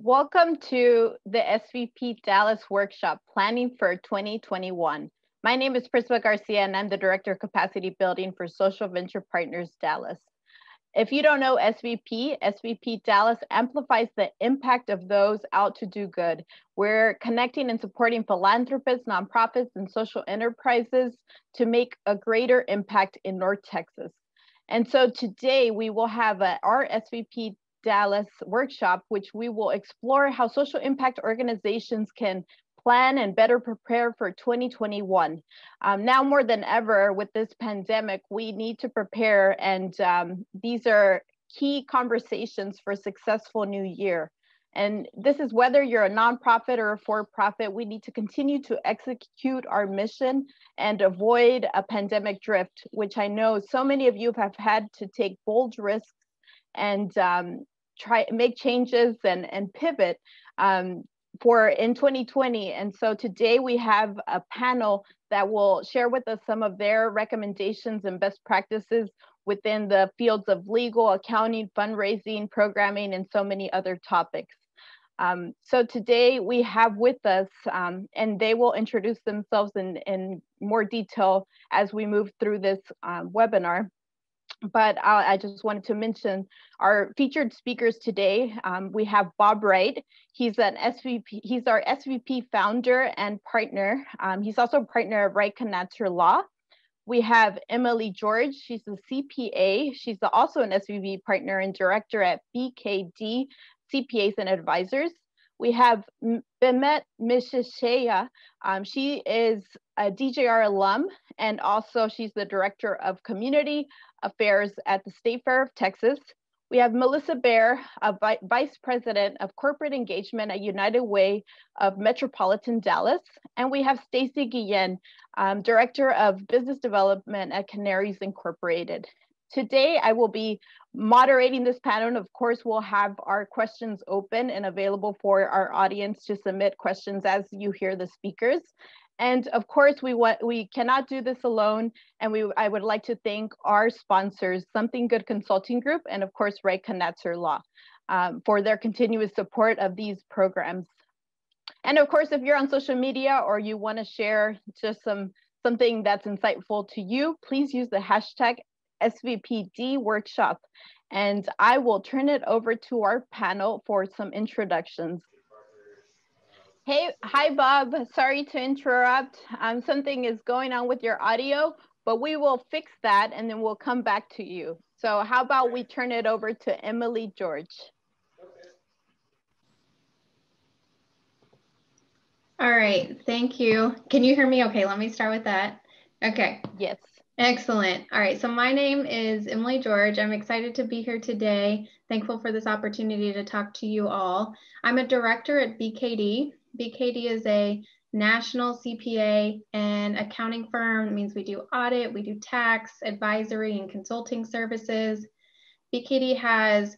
Welcome to the SVP Dallas Workshop, Planning for 2021. My name is Prisma Garcia and I'm the Director of Capacity Building for Social Venture Partners Dallas. If you don't know SVP, SVP Dallas amplifies the impact of those out to do good. We're connecting and supporting philanthropists, nonprofits, and social enterprises to make a greater impact in North Texas. And so today we will have a, our SVP Dallas workshop, which we will explore how social impact organizations can plan and better prepare for 2021. Um, now more than ever with this pandemic, we need to prepare and um, these are key conversations for successful new year. And this is whether you're a nonprofit or a for-profit, we need to continue to execute our mission and avoid a pandemic drift, which I know so many of you have had to take bold risks and um, try make changes and, and pivot um, for in 2020. And so today we have a panel that will share with us some of their recommendations and best practices within the fields of legal, accounting, fundraising, programming, and so many other topics. Um, so today we have with us, um, and they will introduce themselves in, in more detail as we move through this um, webinar but I, I, just wanted to mention our featured speakers today. Um, we have Bob Wright. He's an SVP. He's our SVP founder and partner. Um, he's also a partner of Wright Connatser Law. We have Emily George. She's a CPA. She's also an SVP partner and director at BKD CPAs and Advisors. We have Bemnet Meshesha. Um, she is a DJR alum, and also she's the director of community affairs at the State Fair of Texas. We have Melissa Bair, a vi vice president of corporate engagement at United Way of Metropolitan Dallas. And we have Stacey Guillen, um, director of business development at Kanarys Incorporated. Today, I will be moderating this panel. And of course, we'll have our questions open and available for our audience to submit questions as you hear the speakers. And of course, we we cannot do this alone. And we I would like to thank our sponsors, Something Good Consulting Group, and of course, Wright Connatser Law, um, for their continuous support of these programs. And of course, if you're on social media or you want to share just some something that's insightful to you, please use the hashtag SVPD workshop. And I will turn it over to our panel for some introductions. Hey, hi, Bob. Sorry to interrupt. Um, something is going on with your audio, but we will fix that and then we'll come back to you. So how about we turn it over to Emily George. Okay. All right, thank you. Can you hear me okay? Let me start with that. Okay. Yes. Excellent. All right, so my name is Emily George. I'm excited to be here today. Thankful for this opportunity to talk to you all. I'm a director at BKD, BKD is a national CPA and accounting firm. It means we do audit, we do tax, advisory, and consulting services. BKD has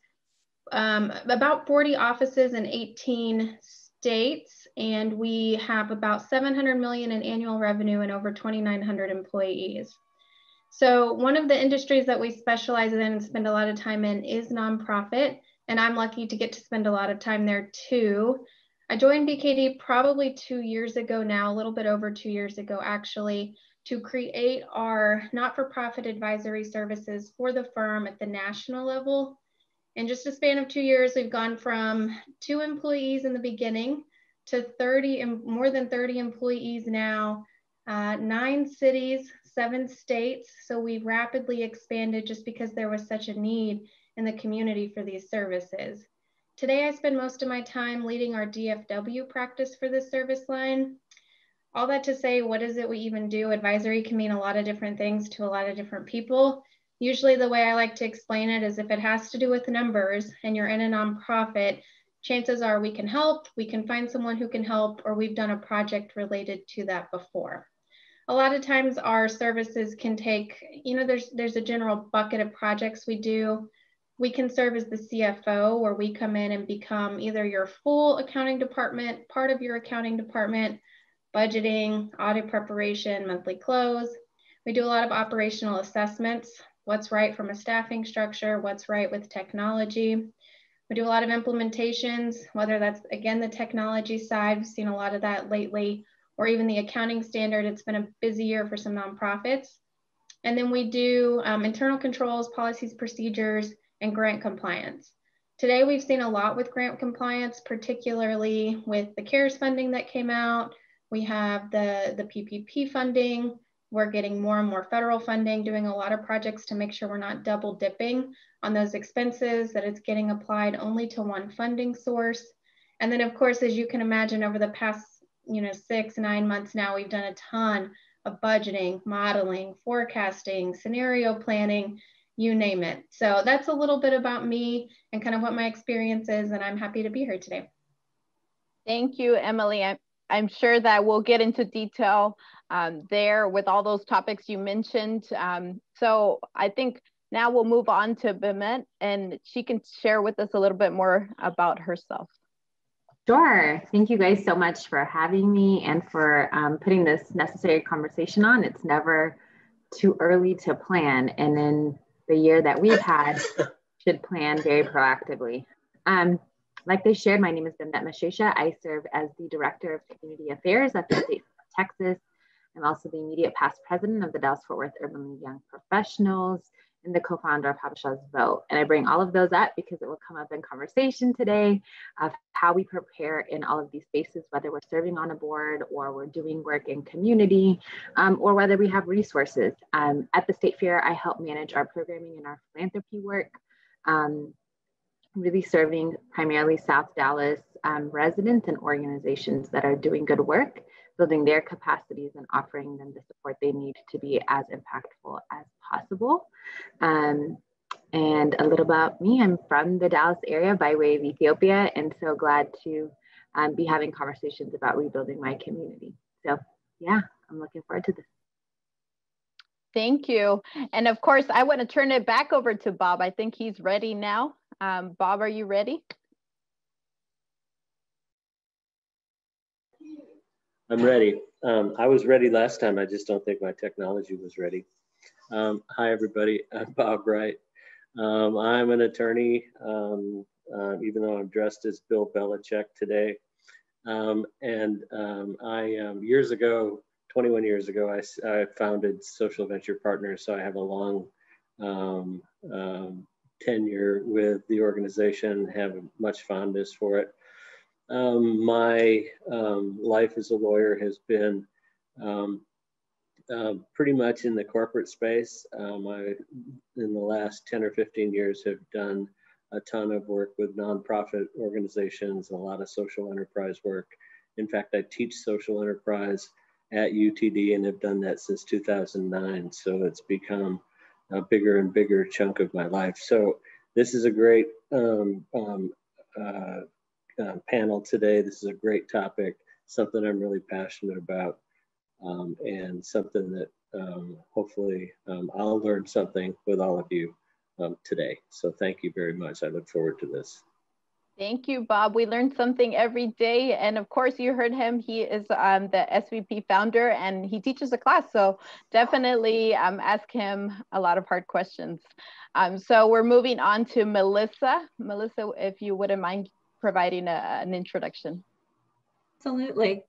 um, about 40 offices in 18 states, and we have about 700 million in annual revenue and over 2,900 employees. So one of the industries that we specialize in and spend a lot of time in is nonprofit, and I'm lucky to get to spend a lot of time there too. I joined BKD probably two years ago now, a little bit over two years ago actually, to create our not-for-profit advisory services for the firm at the national level. In just a span of two years, we've gone from two employees in the beginning to 30 and more than 30 employees now, uh, nine cities, seven states. So we've rapidly expanded just because there was such a need in the community for these services. Today, I spend most of my time leading our DFW practice for this service line. All that to say, what is it we even do? Advisory can mean a lot of different things to a lot of different people. Usually the way I like to explain it is if it has to do with numbers and you're in a nonprofit, chances are we can help, we can find someone who can help, or we've done a project related to that before. A lot of times our services can take, you know, there's, there's a general bucket of projects we do we can serve as the CFO where we come in and become either your full accounting department, part of your accounting department, budgeting, audit preparation, monthly close. We do a lot of operational assessments, what's right from a staffing structure, what's right with technology. We do a lot of implementations, whether that's again the technology side, we've seen a lot of that lately, or even the accounting standard. It's been a busy year for some nonprofits. And then we do um, internal controls, policies, procedures, and grant compliance. Today, we've seen a lot with grant compliance, particularly with the CARES funding that came out. We have the, the PPP funding. We're getting more and more federal funding, doing a lot of projects to make sure we're not double dipping on those expenses, that it's getting applied only to one funding source. And then, of course, as you can imagine, over the past you know six, nine months now, we've done a ton of budgeting, modeling, forecasting, scenario planning, you name it. So that's a little bit about me and kind of what my experience is, and I'm happy to be here today. Thank you, Emily. I'm, I'm sure that we'll get into detail um, there with all those topics you mentioned. Um, so I think now we'll move on to Bemnet and she can share with us a little bit more about herself. Sure. Thank you guys so much for having me and for um, putting this necessary conversation on. It's never too early to plan. And in the year that we've had, should plan very proactively. Um, like they shared, my name is Bemnet Meshesha. I serve as the Director of Community Affairs at the state of Texas. I'm also the immediate past president of the Dallas Fort Worth Urban League Young Professionals and the co-founder of Habesha's Vote. And I bring all of those up because it will come up in conversation today of how we prepare in all of these spaces, whether we're serving on a board or we're doing work in community, um, or whether we have resources. Um, at the State Fair, I help manage our programming and our philanthropy work, um, really serving primarily South Dallas um, residents and organizations that are doing good work building their capacities and offering them the support they need to be as impactful as possible. Um, and a little about me, I'm from the Dallas area by way of Ethiopia, and so glad to um, be having conversations about rebuilding my community. So yeah, I'm looking forward to this. Thank you. And of course, I want to turn it back over to Bob. I think he's ready now. Um, Bob, are you ready? I'm ready. Um, I was ready last time. I just don't think my technology was ready. Um, hi, everybody. I'm Bob Wright. Um, I'm an attorney, um, uh, even though I'm dressed as Bill Belichick today. Um, and um, I, years ago, 21 years ago, I, I, founded Social Venture Partners. So I have a long tenure with the organization, have much fondness for it. Um, my um, life as a lawyer has been um, uh, pretty much in the corporate space. Um, I, in the last 10 or 15 years, have done a ton of work with nonprofit organizations and a lot of social enterprise work. In fact, I teach social enterprise at UTD and have done that since 2009. So it's become a bigger and bigger chunk of my life. So this is a great um, um, uh, uh, panel today. This is a great topic, something I'm really passionate about, um, and something that um, hopefully um, I'll learn something with all of you um, today. So thank you very much. I look forward to this. Thank you, Bob. We learn something every day. And of course, you heard him. He is um, the SVP founder and he teaches a class. So definitely um, ask him a lot of hard questions. Um, so we're moving on to Melissa. Melissa, if you wouldn't mind providing a, an introduction. Absolutely.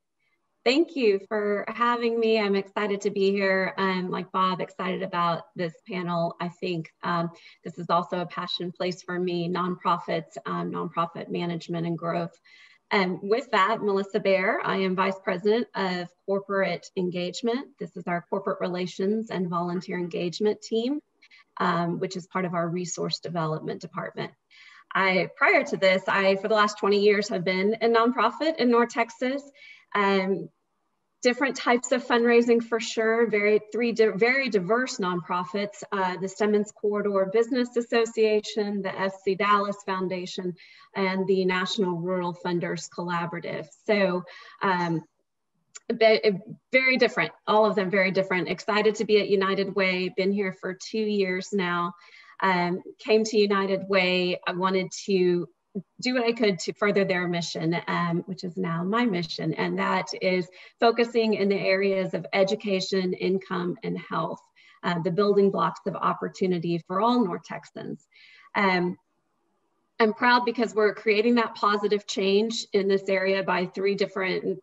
Thank you for having me. I'm excited to be here. I'm like Bob, excited about this panel. I think um, this is also a passion place for me, nonprofits, um, nonprofit management and growth. And with that, Melissa Bair, I am Vice President of Corporate Engagement. This is our corporate relations and volunteer engagement team, um, which is part of our resource development department. I, prior to this, I, for the last 20 years, have been a nonprofit in North Texas. Um, different types of fundraising for sure, very three di very diverse nonprofits, uh, the Stemmons Corridor Business Association, the FC Dallas Foundation, and the National Rural Funders Collaborative. So um, very different, all of them very different. Excited to be at United Way, been here for two years now um, came to United Way. I wanted to do what I could to further their mission, um, which is now my mission, and that is focusing in the areas of education, income, and health, uh, the building blocks of opportunity for all North Texans. Um, I'm proud because we're creating that positive change in this area by three different,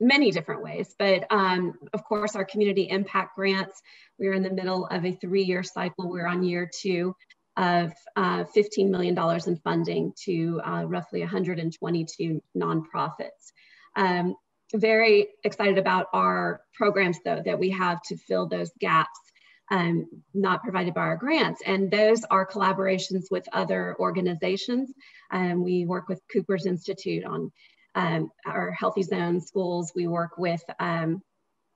many different ways. But um, of course, our community impact grants, we're in the middle of a three-year cycle. We're on year two of uh, $15 million in funding to uh, roughly 122 nonprofits. Um, very excited about our programs though that we have to fill those gaps um, not provided by our grants. And those are collaborations with other organizations. Um, we work with Cooper's Institute on um, our Healthy Zone schools. We work with um,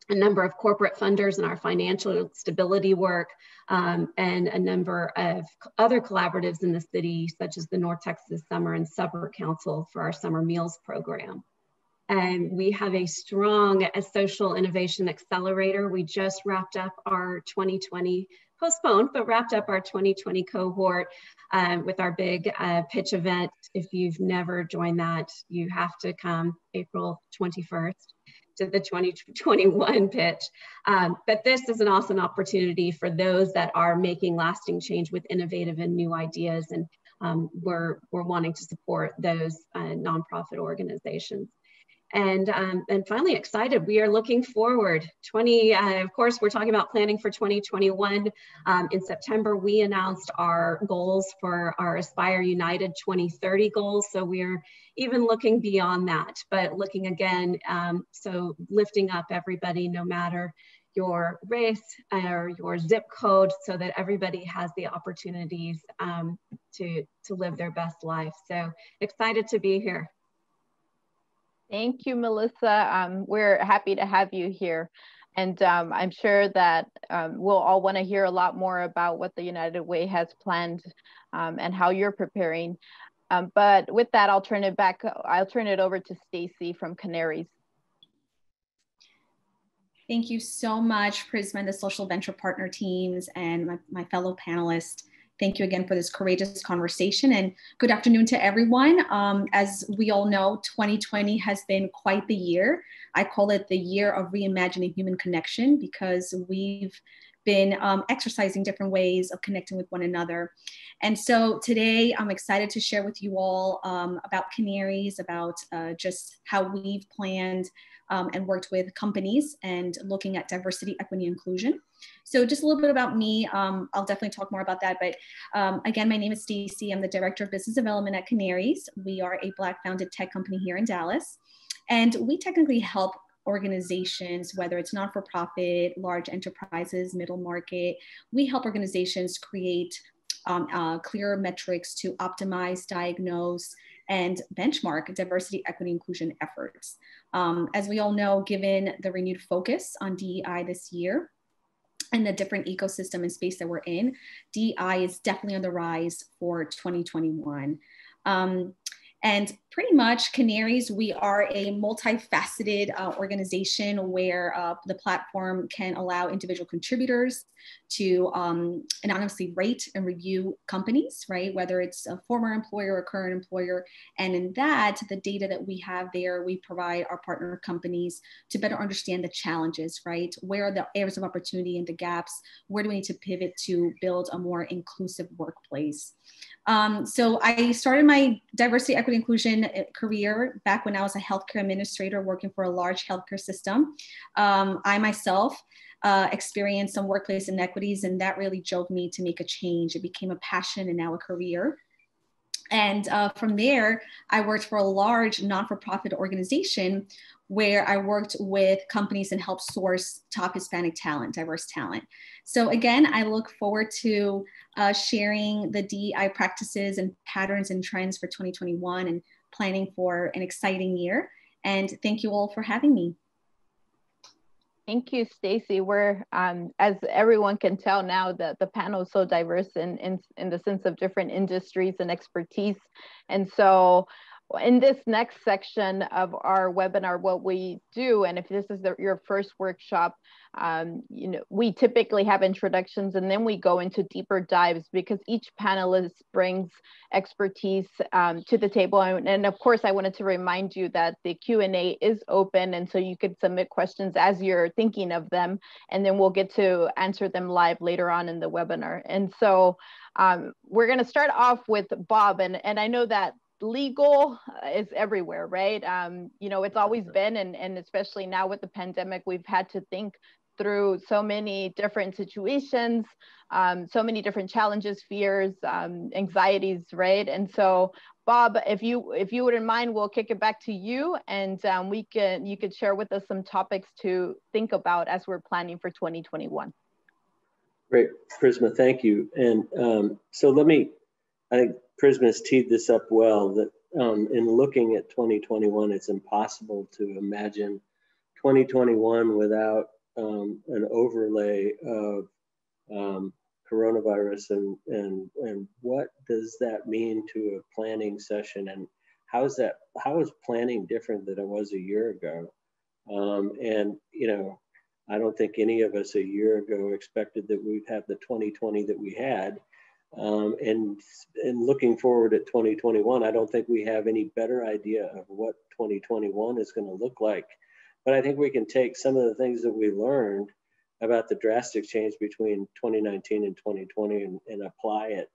a number of corporate funders in our financial stability work um, and a number of other collaboratives in the city, such as the North Texas Summer and Supper Council for our summer meals program. And we have a strong a social innovation accelerator. We just wrapped up our 2020, postponed, but wrapped up our 2020 cohort um, with our big uh, pitch event. If you've never joined that, you have to come April 21st to the 2021 pitch. Um, but this is an awesome opportunity for those that are making lasting change with innovative and new ideas. And um, we're, we're wanting to support those uh, nonprofit organizations and um, and finally excited we are looking forward. 20 uh, of course we're talking about planning for 2021 um, in september we announced our goals for our aspire united 2030 goals. So we're even looking beyond that but looking again um, so lifting up everybody no matter your race or your zip code so that everybody has the opportunities um, to to live their best life. So excited to be here Thank you, Melissa. Um, we're happy to have you here. And um, I'm sure that um, we'll all want to hear a lot more about what the United Way has planned um, and how you're preparing. Um, but with that, I'll turn it back, I'll turn it over to Stacey from Kanarys. Thank you so much, Prisma and the Social Venture Partner teams and my, my fellow panelists. Thank you again for this courageous conversation and good afternoon to everyone. Um, as we all know, 2020 has been quite the year. I call it the year of reimagining human connection because we've been um, exercising different ways of connecting with one another. And so today I'm excited to share with you all um, about Kanarys, about uh, just how we've planned um, and worked with companies and looking at diversity, equity, inclusion. So just a little bit about me. Um, I'll definitely talk more about that. But um, again, my name is Stacey. I'm the Director of Business Development at Kanarys. We are a Black founded tech company here in Dallas. And we technically help organizations, whether it's not for profit, large enterprises, middle market, we help organizations create um, uh, clear metrics to optimize, diagnose, and benchmark diversity, equity, inclusion efforts. Um, as we all know, given the renewed focus on DEI this year, and the different ecosystem and space that we're in, DI is definitely on the rise for 2021. Um, and pretty much Kanarys, we are a multifaceted uh, organization where uh, the platform can allow individual contributors to um, anonymously rate and review companies, right? Whether it's a former employer or current employer. And in that, the data that we have there, we provide our partner companies to better understand the challenges, right? Where are the areas of opportunity and the gaps? Where do we need to pivot to build a more inclusive workplace? Um, so I started my diversity, equity, inclusion career back when I was a healthcare administrator working for a large healthcare system. Um, I myself uh, experienced some workplace inequities, and that really drove me to make a change. It became a passion and now a career. And uh, from there, I worked for a large non for profit organization where I worked with companies and helped source top Hispanic talent, diverse talent. So again, I look forward to uh, sharing the DEI practices and patterns and trends for 2021 and planning for an exciting year. And thank you all for having me. Thank you, Stacey. We're, um, as everyone can tell now, that the panel is so diverse in, in, in the sense of different industries and expertise. And so in this next section of our webinar, what we do, and if this is the, your first workshop, um, you know, we typically have introductions and then we go into deeper dives because each panelist brings expertise um, to the table. And, and, of course, I wanted to remind you that the Q&A is open and so you could submit questions as you're thinking of them and then we'll get to answer them live later on in the webinar. And so um, we're gonna start off with Bob and, and I know that legal uh, is everywhere, right? Um, you know, it's always been, and, and especially now with the pandemic, we've had to think through so many different situations, um, so many different challenges, fears, um, anxieties, right? And so, Bob, if you if you wouldn't mind, we'll kick it back to you, and um, we can you could share with us some topics to think about as we're planning for 2021. Great, Prisma, thank you. And um, so let me, I think Prisma has teed this up well. That um, in looking at 2021, it's impossible to imagine 2021 without um, an overlay of um, coronavirus and, and, and what does that mean to a planning session and how is that, how is planning different than it was a year ago? Um, and, you know, I don't think any of us a year ago expected that we'd have the 2020 that we had. Um, and, and looking forward at 2021, I don't think we have any better idea of what 2021 is going to look like but I think we can take some of the things that we learned about the drastic change between 2019 and 2020 and, and apply it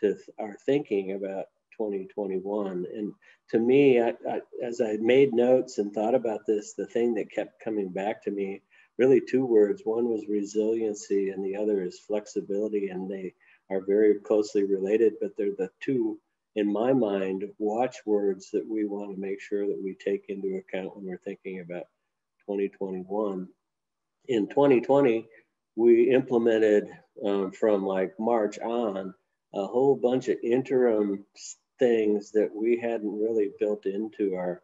to our thinking about 2021. And to me, I, I, as I made notes and thought about this, the thing that kept coming back to me, really two words. One was resiliency and the other is flexibility. And they are very closely related, but they're the two, in my mind, watchwords that we want to make sure that we take into account when we're thinking about 2021. In 2020, we implemented um, from like March on a whole bunch of interim things that we hadn't really built into our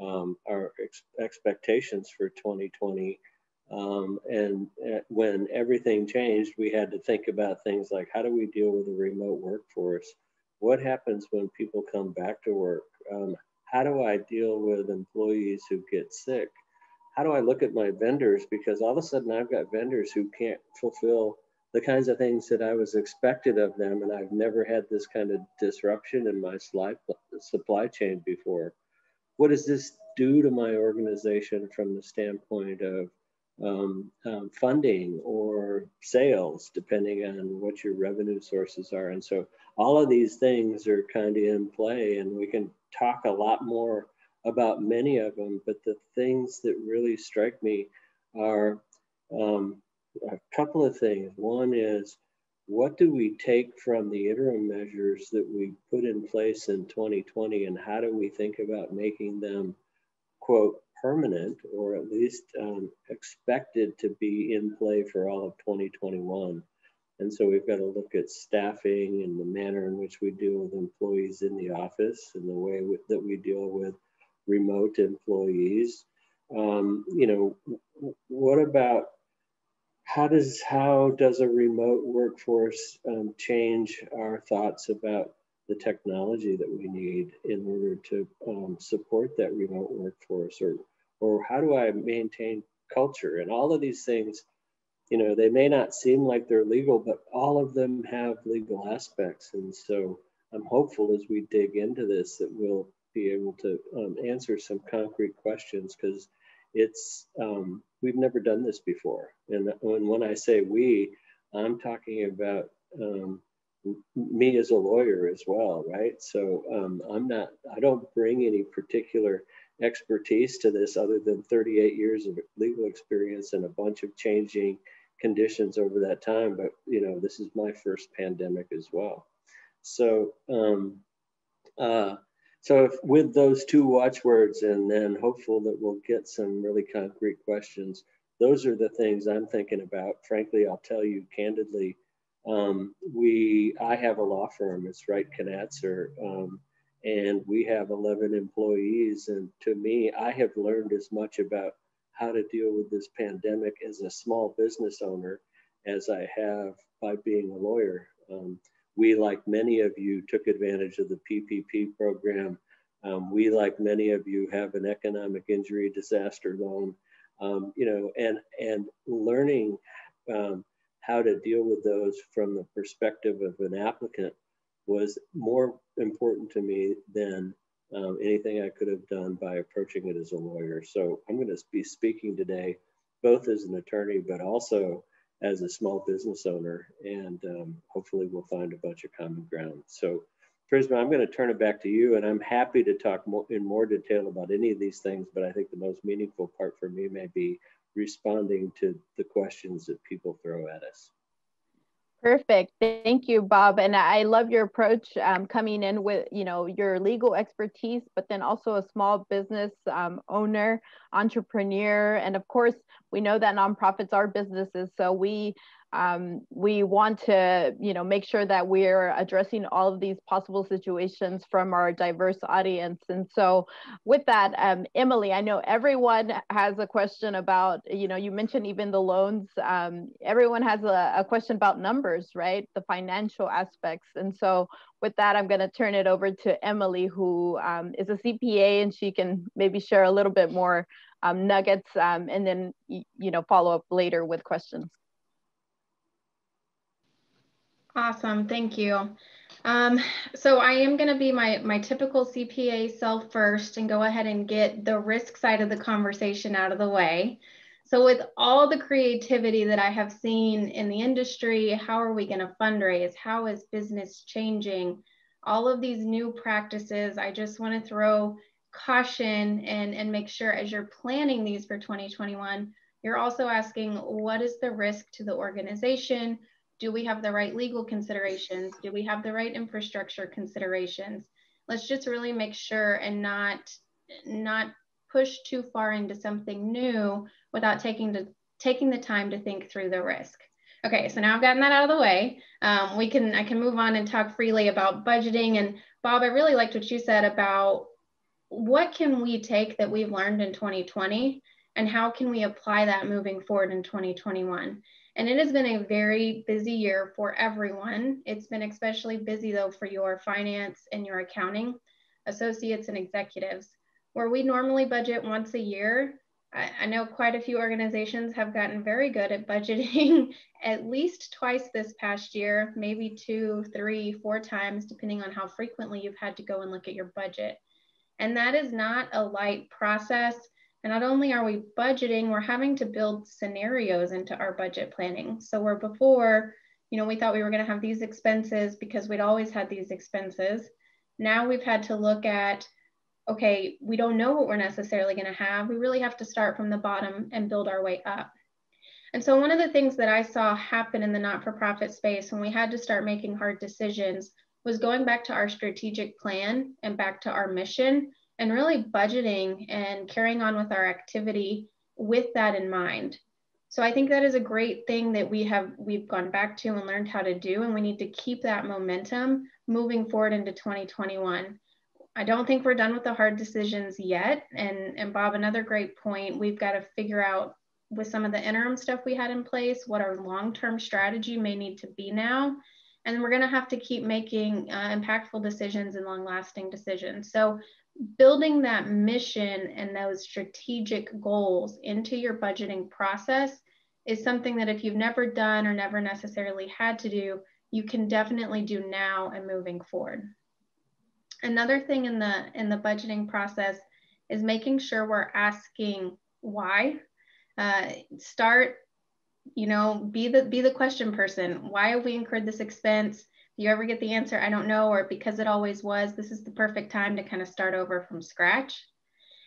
um, our ex expectations for 2020. Um, and uh, when everything changed, we had to think about things like how do we deal with a remote workforce? What happens when people come back to work? Um, how do I deal with employees who get sick? how do I look at my vendors? Because all of a sudden I've got vendors who can't fulfill the kinds of things that I was expected of them. And I've never had this kind of disruption in my supply chain before. What does this do to my organization from the standpoint of um, um, funding or sales, depending on what your revenue sources are? And so all of these things are kind of in play, and we can talk a lot more about many of them, but the things that really strike me are um, a couple of things. One is, what do we take from the interim measures that we put in place in 2020 and how do we think about making them, quote, permanent or at least um, expected to be in play for all of 2021? And so we've got to look at staffing and the manner in which we deal with employees in the office and the way that we deal with remote employees. Um, you know, what about how does how does a remote workforce um, change our thoughts about the technology that we need in order to um, support that remote workforce, or or how do I maintain culture and all of these things? You know, they may not seem like they're legal, but all of them have legal aspects, and so I'm hopeful as we dig into this that we'll be able to um, answer some concrete questions because it's um, we've never done this before. And when, when I say we, I'm talking about um, me as a lawyer as well, right? So um, I'm not, I don't bring any particular expertise to this other than 38 years of legal experience and a bunch of changing conditions over that time. But, you know, this is my first pandemic as well. So, um, uh, so if, with those two watchwords and then hopeful that we'll get some really concrete questions, those are the things I'm thinking about. Frankly, I'll tell you candidly, um, we, I have a law firm, it's Wright Connatser, um, and we have 11 employees. And to me, I have learned as much about how to deal with this pandemic as a small business owner as I have by being a lawyer. Um, we, like many of you, took advantage of the PPP program Um, we, like many of you, have an economic injury disaster loan, um, you know, and, and learning um, how to deal with those from the perspective of an applicant was more important to me than um, anything I could have done by approaching it as a lawyer. So I'm going to be speaking today, both as an attorney, but also as a small business owner. And um, hopefully we'll find a bunch of common ground. So Prisma, I'm going to turn it back to you and I'm happy to talk more in more detail about any of these things, but I think the most meaningful part for me may be responding to the questions that people throw at us. Perfect. Thank you, Bob. And I love your approach um, coming in with, you know, your legal expertise, but then also a small business um, owner, entrepreneur. And of course, we know that nonprofits are businesses. So we um, we want to you know make sure that we're addressing all of these possible situations from our diverse audience. And so with that um, emily i know everyone has a question about you know you mentioned even the loans. Um, everyone has a, a, question about numbers right? The financial aspects. And so with that i'm going to turn it over to emily who um, is a cpa and she can maybe share a little bit more um, nuggets um, and then you know follow up later with questions Awesome, thank you. Um, so I am going to be my, my typical CPA self first and go ahead and get the risk side of the conversation out of the way. So with all the creativity that I have seen in the industry, how are we going to fundraise? How is business changing? All of these new practices, I just want to throw caution and, and make sure as you're planning these for 2021, you're also asking what is the risk to the organization? Do we have the right legal considerations? Do we have the right infrastructure considerations? Let's just really make sure and not not push too far into something new without taking the taking the time to think through the risk. Okay, so now I've gotten that out of the way. Um, we can I can move on and talk freely about budgeting. And Bob, I really liked what you said about what can we take that we've learned in 2020 and how can we apply that moving forward in 2021. And it has been a very busy year for everyone. It's been especially busy though for your finance and your accounting associates and executives. Where we normally budget once a year, I, I know quite a few organizations have gotten very good at budgeting at least twice this past year, maybe two, three, four times, depending on how frequently you've had to go and look at your budget. And that is not a light process. And not only are we budgeting, we're having to build scenarios into our budget planning. So where before, you know, we thought we were going to have these expenses because we'd always had these expenses. Now we've had to look at, okay, we don't know what we're necessarily going to have. We really have to start from the bottom and build our way up. And so one of the things that I saw happen in the not-for-profit space when we had to start making hard decisions was going back to our strategic plan and back to our mission and really budgeting and carrying on with our activity with that in mind. So I think that is a great thing that we have we've gone back to and learned how to do and we need to keep that momentum moving forward into 2021. I don't think we're done with the hard decisions yet and and Bob another great point we've got to figure out with some of the interim stuff we had in place what our long-term strategy may need to be now and we're going to have to keep making uh, impactful decisions and long-lasting decisions. So building that mission and those strategic goals into your budgeting process is something that if you've never done or never necessarily had to do, you can definitely do now and moving forward. Another thing in the in the budgeting process is making sure we're asking why. Uh, start, you know, be the be the question person. Why have we incurred this expense? You ever get the answer, I don't know, or because it always was, this is the perfect time to kind of start over from scratch.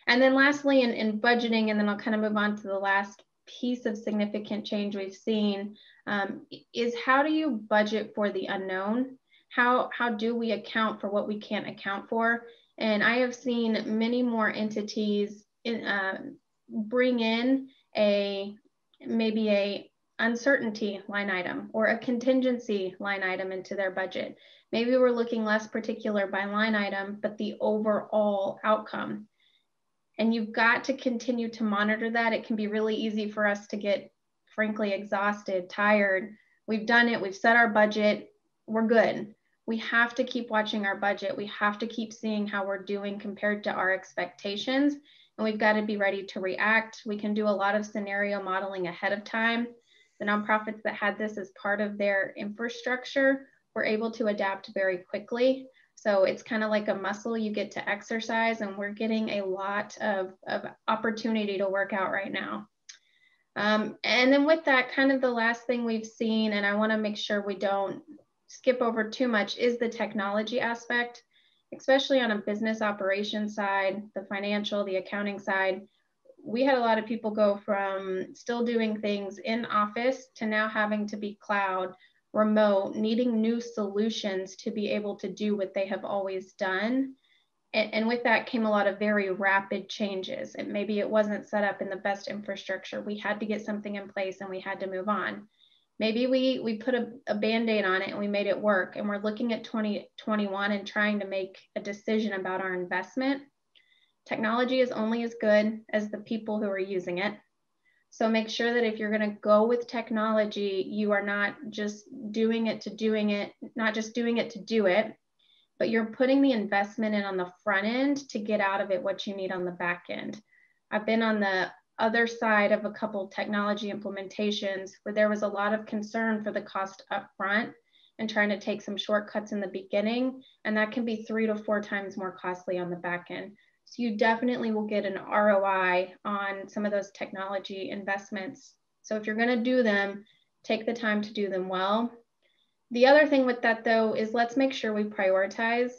And then lastly, in, in budgeting, and then I'll kind of move on to the last piece of significant change we've seen um, is how do you budget for the unknown? How, how do we account for what we can't account for? And I have seen many more entities in, uh, bring in a maybe a uncertainty line item or a contingency line item into their budget. Maybe we're looking less particular by line item, but the overall outcome. And you've got to continue to monitor that. It can be really easy for us to get, frankly, exhausted, tired. We've done it, we've set our budget, we're good. we have to keep watching our budget. We have to keep seeing how we're doing compared to our expectations. And we've got to be ready to react. We can do a lot of scenario modeling ahead of time. The nonprofits that had this as part of their infrastructure were able to adapt very quickly. So it's kind of like a muscle you get to exercise, and we're getting a lot of, of opportunity to work out right now. Um, and then with that, kind of the last thing we've seen, and I want to make sure we don't skip over too much, is the technology aspect, especially on a business operation side, the financial, the accounting side. We had a lot of people go from still doing things in office to now having to be cloud, remote, needing new solutions to be able to do what they have always done and, and with that came a lot of very rapid changes. And maybe it wasn't set up in the best infrastructure. We had to get something in place and we had to move on. Maybe we, we put a, a band-aid on it and we made it work. And we're looking at 2021 and trying to make a decision about our investment. Technology is only as good as the people who are using it. So make sure that if you're going to go with technology, you are not just doing it to doing it, not just doing it to do it, but you're putting the investment in on the front end to get out of it what you need on the back end. I've been on the other side of a couple technology implementations where there was a lot of concern for the cost up front and trying to take some shortcuts in the beginning. And that can be three to four times more costly on the back end. So you definitely will get an ROI on some of those technology investments. So if you're going to do them, take the time to do them well the other thing with that though is let's make sure we prioritize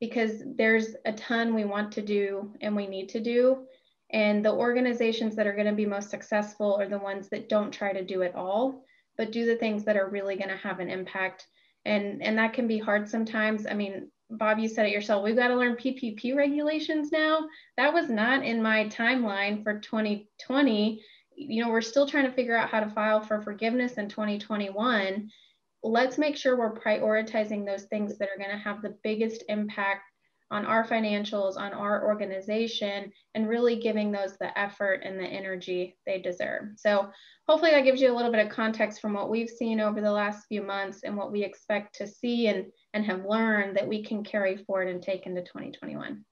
because there's a ton we want to do and we need to do. And the organizations that are going to be most successful are the ones that don't try to do it all, but do the things that are really going to have an impact. And, and that can be hard sometimes. I mean, Bob, you said it yourself. We've got to learn PPP regulations now. That was not in my timeline for 2020. You know, we're still trying to figure out how to file for forgiveness in 2021 let's make sure we're prioritizing those things that are going to have the biggest impact on our financials, on our organization, and really giving those the effort and the energy they deserve. So hopefully that gives you a little bit of context from what we've seen over the last few months and what we expect to see and, and have learned that we can carry forward and take into 2021.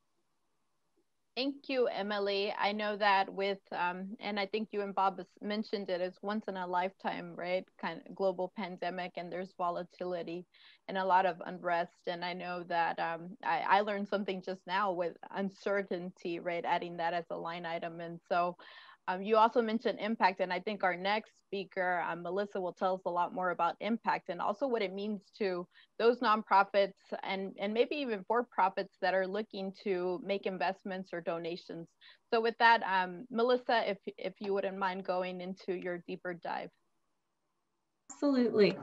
Thank you, Emily. I know that with, um, and I think you and Bob mentioned it as once in a lifetime, right? Kind of global pandemic, and there's volatility and a lot of unrest. And I know that um, I, I learned something just now with uncertainty, right? Adding that as a line item. And so um, you also mentioned impact, and I think our next speaker, um, Melissa, will tell us a lot more about impact and also what it means to those nonprofits and, and maybe even for profits that are looking to make investments or donations. So with that, um, Melissa, if, if you wouldn't mind going into your deeper dive. Absolutely.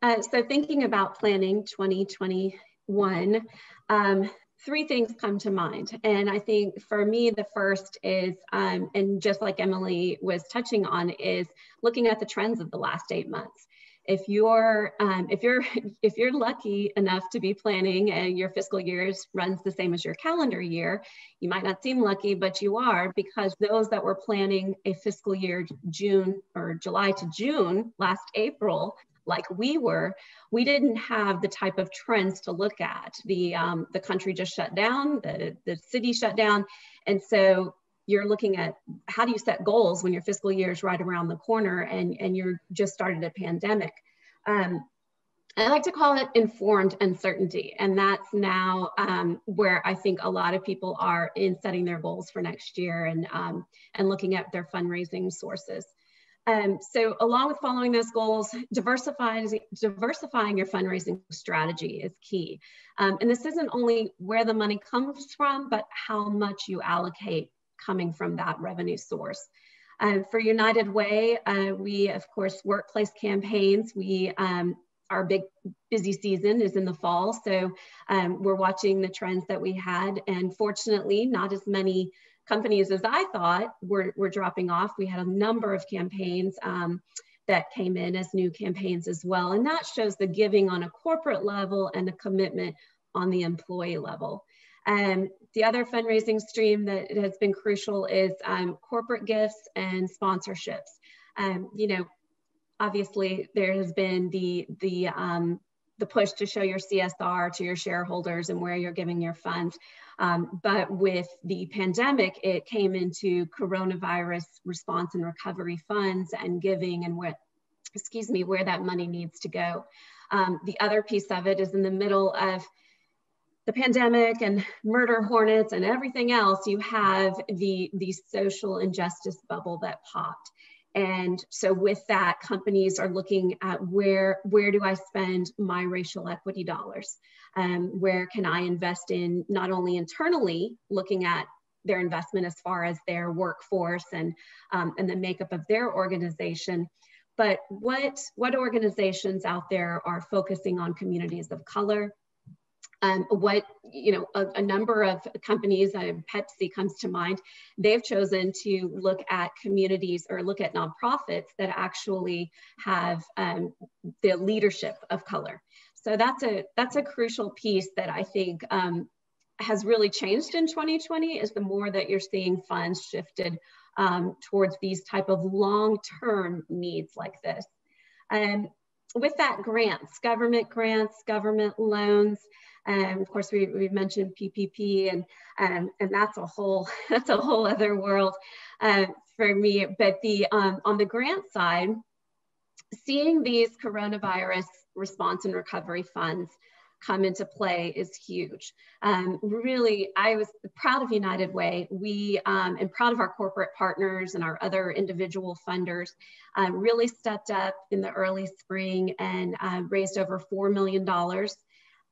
Uh, so thinking about planning 2021, um, three things come to mind. And I think for me, the first is, um, and just like Emily was touching on, is looking at the trends of the last eight months. If you're um, if you're if you're lucky enough to be planning and your fiscal years runs the same as your calendar year, you might not seem lucky, but you are because those that were planning a fiscal year June or July to June last April like we were, we didn't have the type of trends to look at. The, um, the country just shut down, the, the city shut down. And so you're looking at how do you set goals when your fiscal year is right around the corner and, and you're just started a pandemic. Um, I like to call it informed uncertainty. And that's now um, where I think a lot of people are in setting their goals for next year and, um, and looking at their fundraising sources. Um, so along with following those goals, diversifying, diversifying your fundraising strategy is key. Um, and this isn't only where the money comes from, but how much you allocate coming from that revenue source. Um, for United Way, uh, we, of course, workplace campaigns. We um, our big busy season is in the fall. So um, we're watching the trends that we had. And fortunately, not as many companies as I thought were, were dropping off. We had a number of campaigns um, that came in as new campaigns as well. And that shows the giving on a corporate level and the commitment on the employee level. Um, the other fundraising stream that has been crucial is um, corporate gifts and sponsorships. Um, you know, obviously there has been the, the um, the push to show your CSR to your shareholders and where you're giving your funds. Um, but with the pandemic, it came into coronavirus response and recovery funds and giving and what, excuse me, where that money needs to go. Um, the other piece of it is in the middle of the pandemic and murder hornets and everything else, you have the, the social injustice bubble that popped. And so with that, companies are looking at where, where do I spend my racial equity dollars? Um, where can I invest in not only internally looking at their investment as far as their workforce and, um, and the makeup of their organization, but what, what organizations out there are focusing on communities of color, um, what you know a, a number of companies uh, pepsi comes to mind they've chosen to look at communities or look at nonprofits that actually have um, the leadership of color. So that's a that's a crucial piece that i think um, has really changed in 2020 is the more that you're seeing funds shifted um, towards these type of long-term needs like this. And with that grants government grants government loans and of course, we, we mentioned PPP, and um, and that's a whole that's a whole other world uh, for me. But the um, on the grant side, seeing these coronavirus response and recovery funds come into play is huge. Um, really, I was proud of United Way. We um, and proud of our corporate partners and our other individual funders. Um, really stepped up in the early spring and uh, raised over $4 million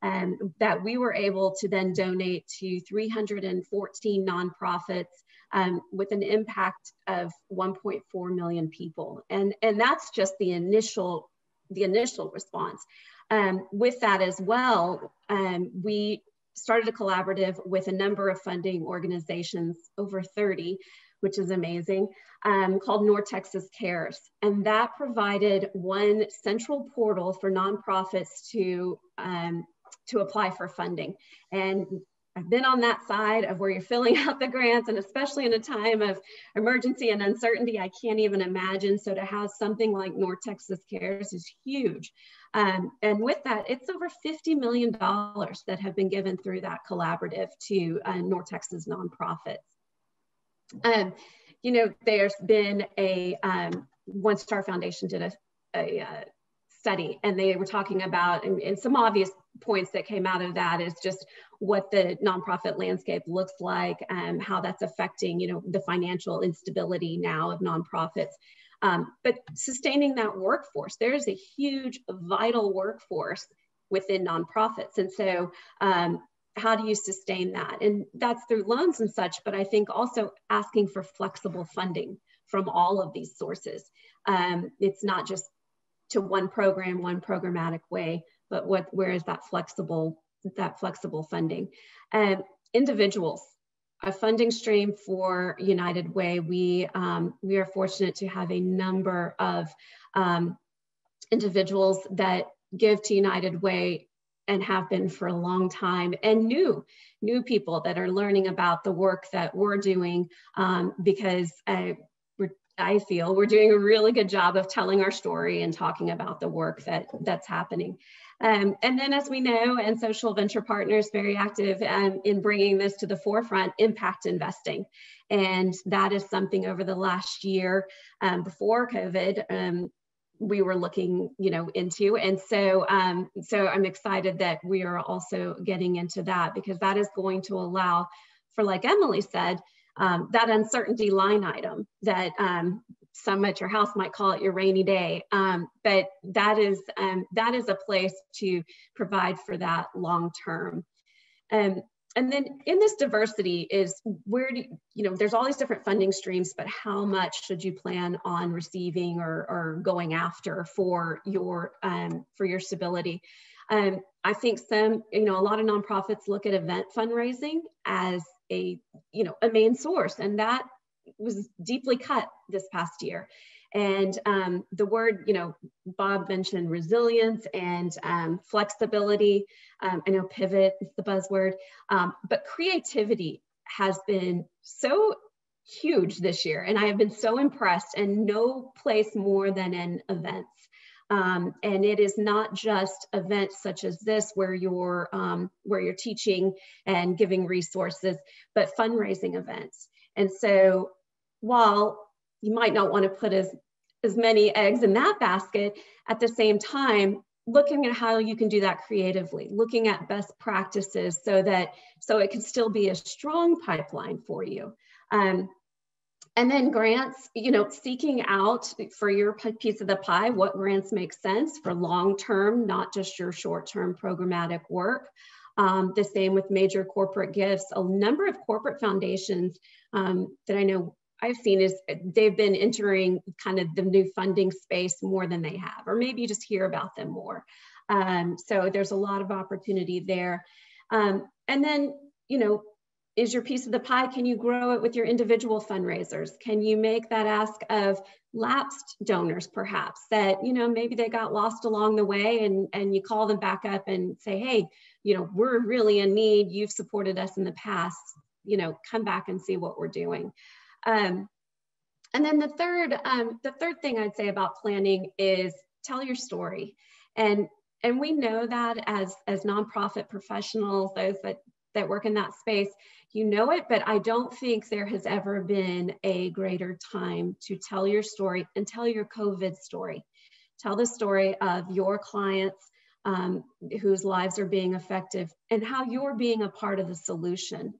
um, that we were able to then donate to 314 nonprofits um, with an impact of 1.4 million people. And, and that's just the initial, the initial response. Um, with that as well, um, we started a collaborative with a number of funding organizations, over 30, which is amazing, um, called North Texas Cares. And that provided one central portal for nonprofits to um, to apply for funding. And I've been on that side of where you're filling out the grants, and especially in a time of emergency and uncertainty, I can't even imagine. So to have something like North Texas Cares is huge. Um, and with that, it's over $50 million that have been given through that collaborative to uh, North Texas nonprofits. Um, you know, there's been a um, OneStar Foundation did a, a uh, study and they were talking about and, and, some obvious points that came out of that is just what the nonprofit landscape looks like and how that's affecting you know the financial instability now of nonprofits. Um, but sustaining that workforce there's a huge vital workforce within nonprofits. And so um, how do you sustain that? And that's through loans and such but i think also asking for flexible funding from all of these sources. Um, it's not just to one program, one programmatic way, but what where is that flexible that flexible funding? And individuals, a funding stream for United Way. We um, we are fortunate to have a number of um, individuals that give to United Way and have been for a long time and new new people that are learning about the work that we're doing um, because uh, I feel we're doing a really good job of telling our story and talking about the work that that's happening. Um, and then as we know, and Social Venture Partners very active um, in bringing this to the forefront, impact investing. And that is something over the last year um, before COVID, um, we were looking you know into and so um, so i'm excited that we are also getting into that because that is going to allow for like emily said um, that uncertainty line item that um, some at your house might call it your rainy day, um, but that is um, that is a place to provide for that long term. Um, and then in this diversity is where do you, know there's all these different funding streams, but how much should you plan on receiving or, or going after for your um, for your stability? Um, I think some, you know, a lot of nonprofits look at event fundraising as a you know a main source and that was deeply cut this past year. And um, the word you know bob mentioned resilience and um, flexibility. Um, i know pivot is the buzzword. Um, but creativity has been so huge this year and i have been so impressed and no place more than in events. Um, and it is not just events such as this where you're um, where you're teaching and giving resources, but fundraising events. And so while you might not want to put as as many eggs in that basket, at the same time, looking at how you can do that creatively, looking at best practices so that so it can still be a strong pipeline for you. Um, and then grants, you know, seeking out for your piece of the pie, what grants make sense for long-term, not just your short-term programmatic work. Um, the same with major corporate gifts. A number of corporate foundations um, that I know I've seen is they've been entering kind of the new funding space more than they have, or maybe you just hear about them more. Um, so there's a lot of opportunity there. Um, and then, you know, is your piece of the pie, can you grow it with your individual fundraisers? Can you make that ask of lapsed donors perhaps that, you know, maybe they got lost along the way and, and you call them back up and say, hey, you know, we're really in need. You've supported us in the past, you know, come back and see what we're doing. Um, and then the third, um, the third thing I'd say about planning is tell your story. And, and we know that as, as nonprofit professionals, those that, that work in that space, you know it, but I don't think there has ever been a greater time to tell your story and tell your COVID story. Tell the story of your clients um, whose lives are being affected and how you're being a part of the solution.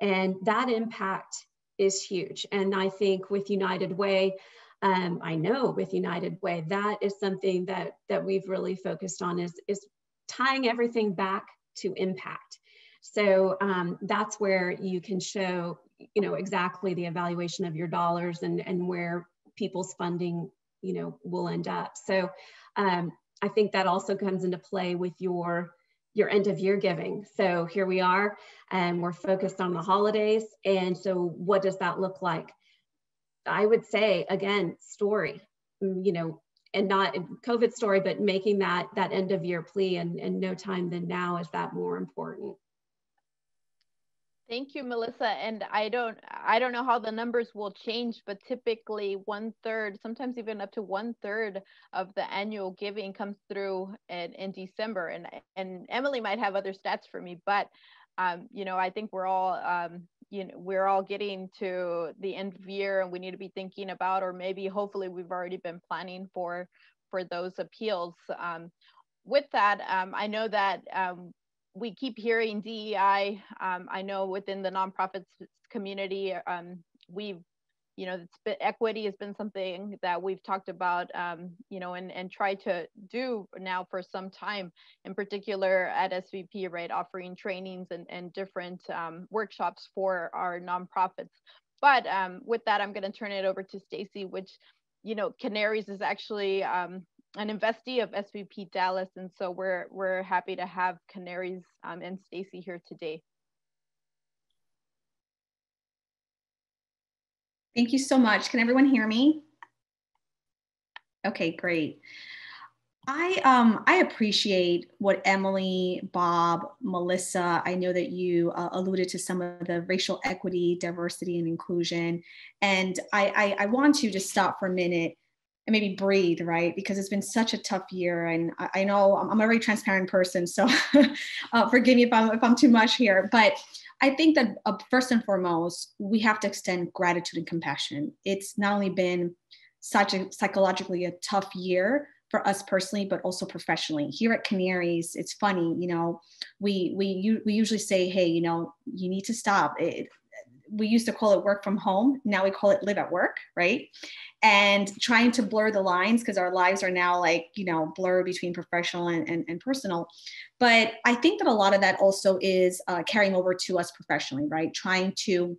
And that impact is huge. And I think with United Way, um, I know with United Way, that is something that, that we've really focused on is, is tying everything back to impact. So um, that's where you can show, you know, exactly the evaluation of your dollars and, and where people's funding, you know, will end up. So um, I think that also comes into play with your your end of year giving. So here we are, and we're focused on the holidays. And so, what does that look like? I would say again, story, mm, you know, and not COVID story, but making that that end of year plea and, and no time than now is that more important. Thank you, Melissa. And I don't I don't know how the numbers will change, but typically one third, sometimes even up to one third of the annual giving comes through in, in December. And and Emily might have other stats for me, but um, you know, I think we're all um, you know, we're all getting to the end of year and we need to be thinking about, or maybe hopefully we've already been planning for for those appeals. Um, with that, um, I know that um, we keep hearing DEI. Um, I know within the nonprofits community, um, we've, you know, been, equity has been something that we've talked about, um, you know, and, and tried to do now for some time, in particular at SVP, right, offering trainings and, and different um, workshops for our nonprofits. But um, with that, I'm going to turn it over to Stacey, which, you know, Kanarys is actually um, an investee of SVP Dallas, and so we're we're happy to have Kanarys um, and Stacey here today. Thank you so much. Can everyone hear me? Okay, great. I um I appreciate what Emily, Bob, Melissa. I know that you uh, alluded to some of the racial equity, diversity, and inclusion, and I, I I want to stop for a minute and maybe breathe, right? Because it's been such a tough year, and I, I know I'm, I'm, a very transparent person, so uh, forgive me if I'm if I'm too much here. But I think that uh, first and foremost, we have to extend gratitude and compassion. It's not only been such a psychologically a tough year for us personally, but also professionally. Here at Kanarys, it's funny, you know, we we we usually say, hey, you know, you need to stop. It, we used to call it work from home. Now we call it live at work, right? And trying to blur the lines because our lives are now like, you know, blur between professional and, and, and, personal. But I think that a lot of that also is uh, carrying over to us professionally, right? Trying to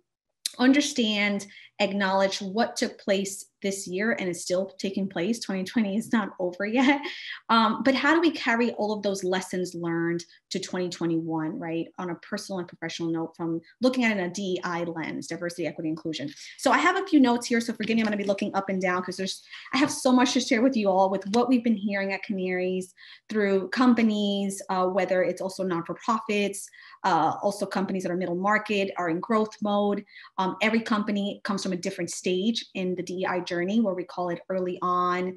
understand, acknowledge what took place this year and is still taking place. 2020 is not over yet. Um, but how do we carry all of those lessons learned to 2021, right? On a personal and professional note from looking at it in a DEI lens, diversity, equity, inclusion. So I have a few notes here. So forgive me, I'm gonna be looking up and down because there's, I have so much to share with you all with what we've been hearing at Kanarys through companies, uh, whether it's also non-for-profits, uh, also companies that are middle market, are in growth mode. Um, every company comes from a different stage in the DEI journey where we call it early on,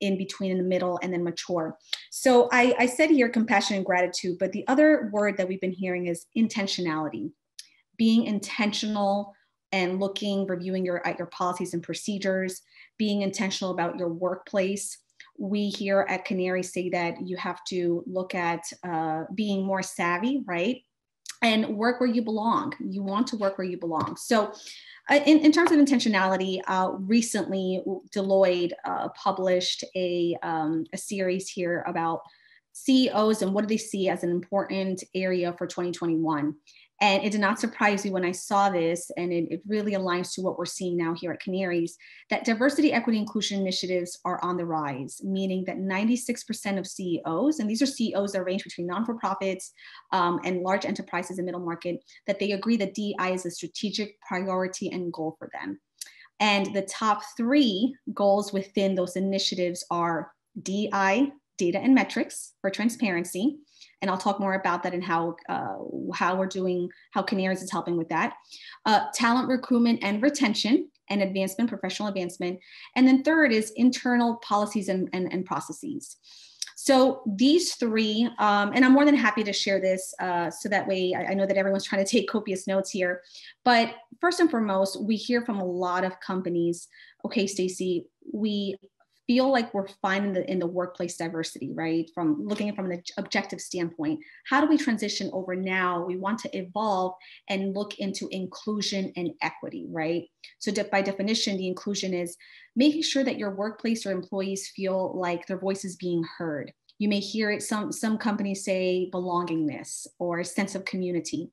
in between in the middle and then mature. So I, I said here compassion and gratitude but the other word that we've been hearing is intentionality. Being intentional and looking reviewing your at your policies and procedures being intentional about your workplace. We here at canary say that you have to look at uh, being more savvy right? And work where you belong. You want to work where you belong. So in, in terms of intentionality, uh, recently Deloitte uh, published a, um, a series here about CEOs and what do they see as an important area for 2021. And it did not surprise me when I saw this, and it, it, really aligns to what we're seeing now here at Kanarys, that diversity, equity, inclusion initiatives are on the rise, meaning that 96% of CEOs, and these are CEOs that range between non-for-profits um, and large enterprises and middle market, that they agree that DI is a strategic priority and goal for them. And the top three goals within those initiatives are DI, data and metrics for transparency, and I'll talk more about that and how uh, how we're doing, how Kanarys is helping with that. Uh, talent recruitment and retention and advancement, professional advancement. And then third is internal policies and, and, and processes. So these three, um, and I'm more than happy to share this uh, so that way I, I, know that everyone's trying to take copious notes here. But first and foremost, we hear from a lot of companies, okay, Stacey, we feel like we're fine in the in the workplace diversity right? From looking from an objective standpoint how do we transition over now? We want to evolve and look into inclusion and equity right? So by definition the inclusion is making sure that your workplace or employees feel like their voice is being heard. You may hear it some some companies say belongingness or sense of community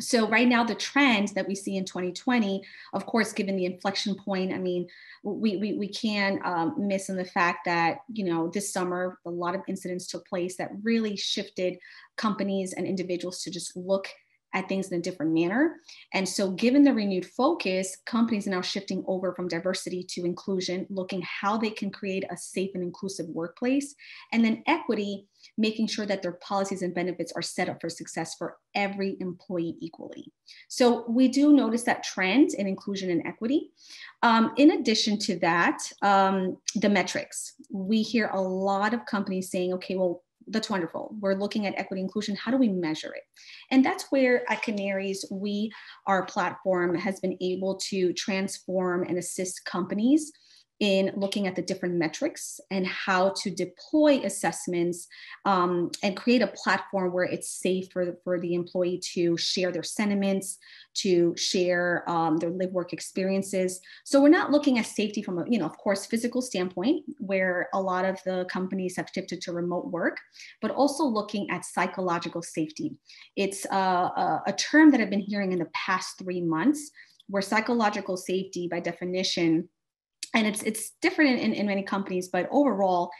so right now the trend that we see in 2020 of course given the inflection point i mean we we, we can um, miss in the fact that you know this summer a lot of incidents took place that really shifted companies and individuals to just look at things in a different manner. And so, given the renewed focus, companies are now shifting over from diversity to inclusion, looking how they can create a safe and inclusive workplace. And then equity, making sure that their policies and benefits are set up for success for every employee equally. So, we do notice that trend in inclusion and equity. Um, in addition to that, um, the metrics. We hear a lot of companies saying, okay, well, that's wonderful. We're looking at equity inclusion. How do we measure it? And that's where at Kanarys, we, our platform has been able to transform and assist companies in looking at the different metrics and how to deploy assessments um, and create a platform where it's safe for, for the employee to share their sentiments, to share um, their live work experiences. So we're not looking at safety from a, you know, of course, physical standpoint, where a lot of the companies have shifted to remote work, but also looking at psychological safety. It's a, a, a term that I've been hearing in the past three months, where psychological safety, by definition, and it's it's different in, in many companies but overall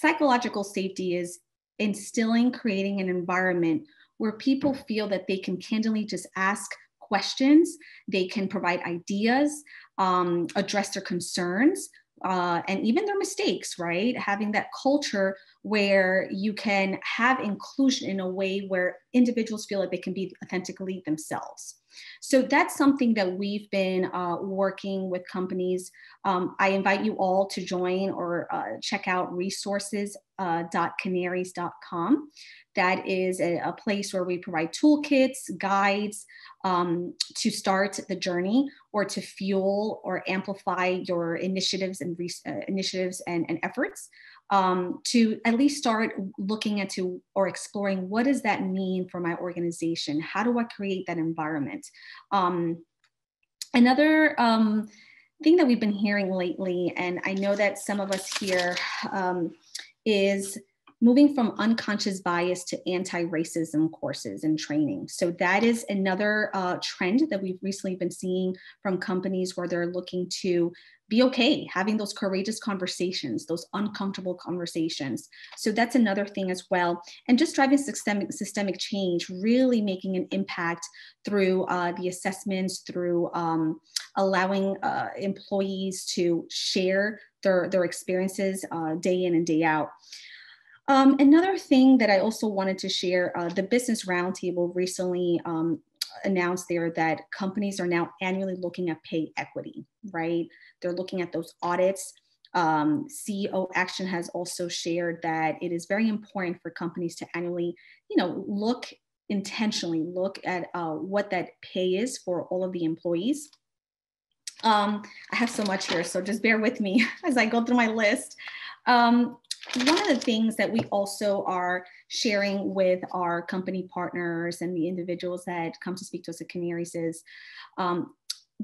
psychological safety is instilling creating an environment where people feel that they can candidly just ask questions they can provide ideas um, address their concerns uh, and even their mistakes, right? Having that culture where you can have inclusion in a way where individuals feel like they can be authentically themselves. So that's something that we've been uh, working with companies. Um, I invite you all to join or uh, check out resources.kanarys.com. That is a, a, place where we provide toolkits, guides um, to start the journey or to fuel or amplify your initiatives and uh, initiatives and, and efforts um, to at least start looking into or exploring what does that mean for my organization? How do I create that environment? Um, another um, thing that we've been hearing lately, and I know that some of us here um, is moving from unconscious bias to anti-racism courses and training. So that is another uh, trend that we've recently been seeing from companies where they're looking to be okay having those courageous conversations those uncomfortable conversations. So that's another thing as well. And just driving systemic systemic change really making an impact through uh, the assessments through um, allowing uh, employees to share their, their experiences uh, day in and day out um, another thing that I also wanted to share, uh, the Business Roundtable recently um, announced there that companies are now annually looking at pay equity, right? They're looking at those audits. Um, CEO Action has also shared that it is very important for companies to annually, you know, look intentionally look at uh, what that pay is for all of the employees. Um, I have so much here, so just bear with me as I go through my list. Um, one of the things that we also are sharing with our company partners and the individuals that come to speak to us at Kanarys is um,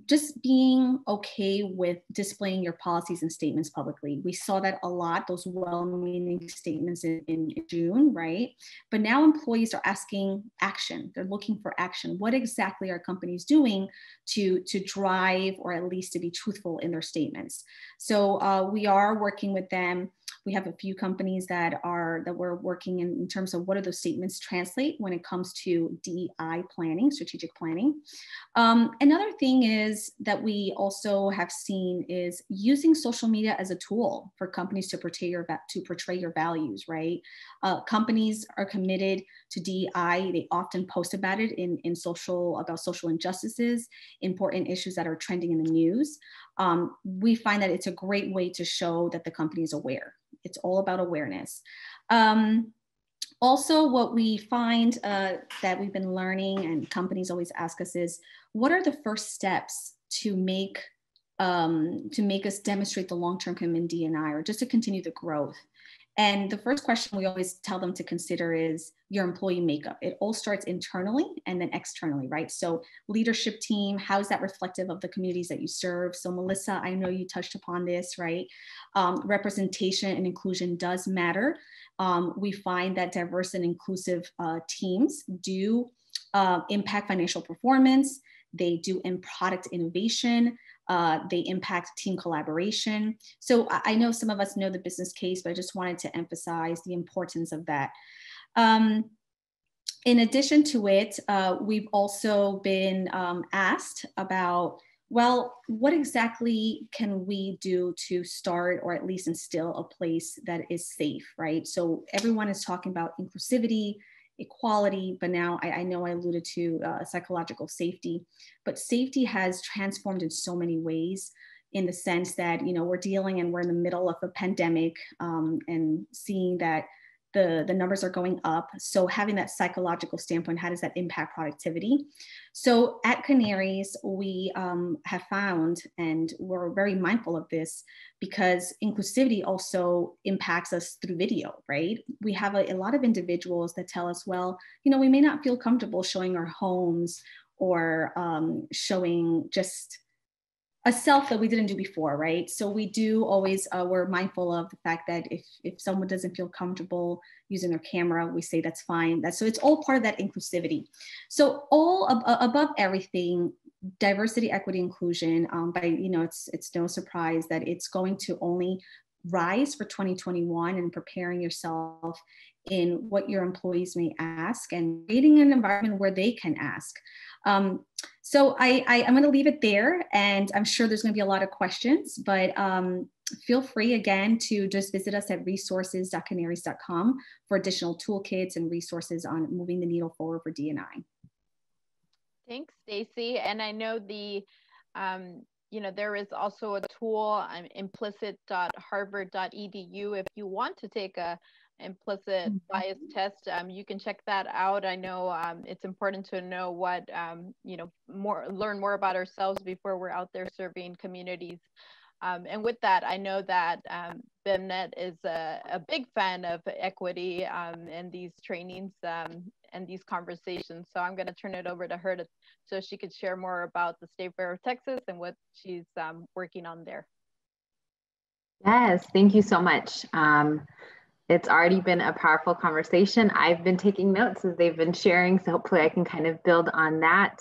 just being okay with displaying your policies and statements publicly. We saw that a lot, those well meaning statements in, in, June, right? But now employees are asking action. They're looking for action. What exactly are companies doing to, to drive or at least to be truthful in their statements? So uh, we are working with them we have a few companies that are that we're working in, in terms of what do those statements translate when it comes to DEI planning, strategic planning. Um, another thing is that we also have seen is using social media as a tool for companies to portray your to portray your values. Right, uh, companies are committed to DEI. They often post about it in in social about social injustices, important issues that are trending in the news. Um, we find that it's a great way to show that the company is aware it's all about awareness. Um, also, what we find uh, that we've been learning, and companies always ask us, is what are the first steps to make um, to make us demonstrate the long-term commitment DNI, or just to continue the growth? And the first question we always tell them to consider is your employee makeup. It all starts internally and then externally, right? So, leadership team, how is that reflective of the communities that you serve? So, Melissa, I know you touched upon this, right? Um, representation and inclusion does matter. Um, we find that diverse and inclusive uh, teams do uh, impact financial performance, they do in product innovation, uh, they impact team collaboration. So I know some of us know the business case, but I just wanted to emphasize the importance of that. Um, in addition to it, uh, we've also been um, asked about, well, what exactly can we do to start or at least instill a place that is safe, right? So everyone is talking about inclusivity, equality, but now I, I know I alluded to uh, psychological safety, but safety has transformed in so many ways in the sense that, you know, we're dealing and we're in the middle of a pandemic um, and seeing that the, the numbers are going up. So having that psychological standpoint, how does that impact productivity? So at Kanarys, we um, have found, and we're very mindful of this because inclusivity also impacts us through video, right? We have a, a lot of individuals that tell us, well, you know, we may not feel comfortable showing our homes or um, showing just a self that we didn't do before, right? So we do always, uh, we're mindful of the fact that if, if someone doesn't feel comfortable using their camera, we say that's fine. That, so it's all part of that inclusivity. So all ab- above everything, diversity, equity, inclusion, um, by, you know, it's, it's no surprise that it's going to only rise for 2021 and preparing yourself in what your employees may ask and creating an environment where they can ask. Um, so I, I, am going to leave it there, and I'm sure there's going to be a lot of questions, but um, feel free again to just visit us at resources.kanarys.com for additional toolkits and resources on moving the needle forward for DNI. Thanks, Stacey. And I know the, um, you know, there is also a tool, um, implicit.harvard.edu, if you want to take a implicit mm-hmm. bias test um, you can check that out. I know um, it's important to know what um, you know more learn more about ourselves before we're out there serving communities. Um, and with that i know that um, Bemnet is a, a, big fan of equity um, and these trainings and these conversations. So i'm going to turn it over to her to, so she could share more about the state fair of texas and what she's working on there. Yes thank you so much it's already been a powerful conversation. I've been taking notes as they've been sharing, so hopefully I can kind of build on that.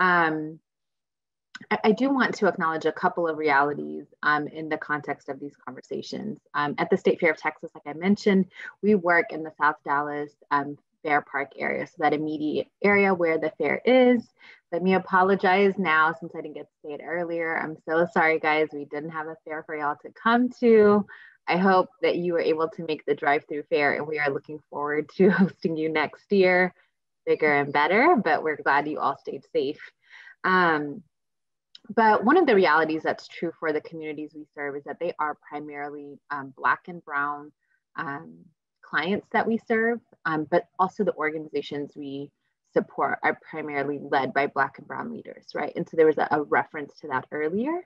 Um, I, I, do want to acknowledge a couple of realities um, in the context of these conversations. Um, at the State Fair of Texas, like I mentioned, we work in the South Dallas um, Fair Park area, so that immediate area where the fair is. Let me apologize now since I didn't get to say it earlier. I'm so sorry, guys. We didn't have a fair for y'all to come to. I hope that you were able to make the drive through fair and we are looking forward to hosting you next year, bigger and better, but we're glad you all stayed safe. Um, but one of the realities that's true for the communities we serve is that they are primarily um, Black and Brown um, clients that we serve, um, but also the organizations we support are primarily led by Black and Brown leaders, right? And so there was a, a reference to that earlier.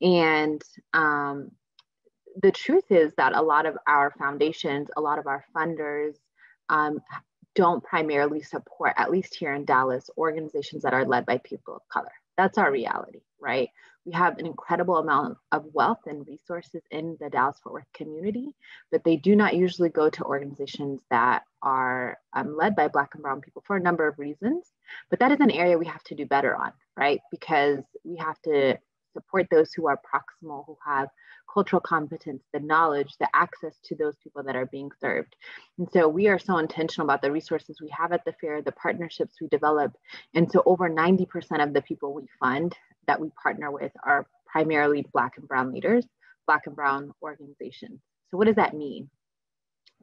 And um, the truth is that a lot of our foundations, a lot of our funders um, don't primarily support, at least here in Dallas, organizations that are led by people of color. That's our reality, right? We have an incredible amount of wealth and resources in the Dallas Fort Worth community, but they do not usually go to organizations that are um, led by Black and Brown people for a number of reasons. But that is an area we have to do better on, right? Because we have to support those who are proximal, who have cultural competence, the knowledge, the access to those people that are being served. And so we are so intentional about the resources we have at the fair, the partnerships we develop. And so over 90% of the people we fund that we partner with are primarily Black and Brown leaders, Black and Brown organizations. So what does that mean?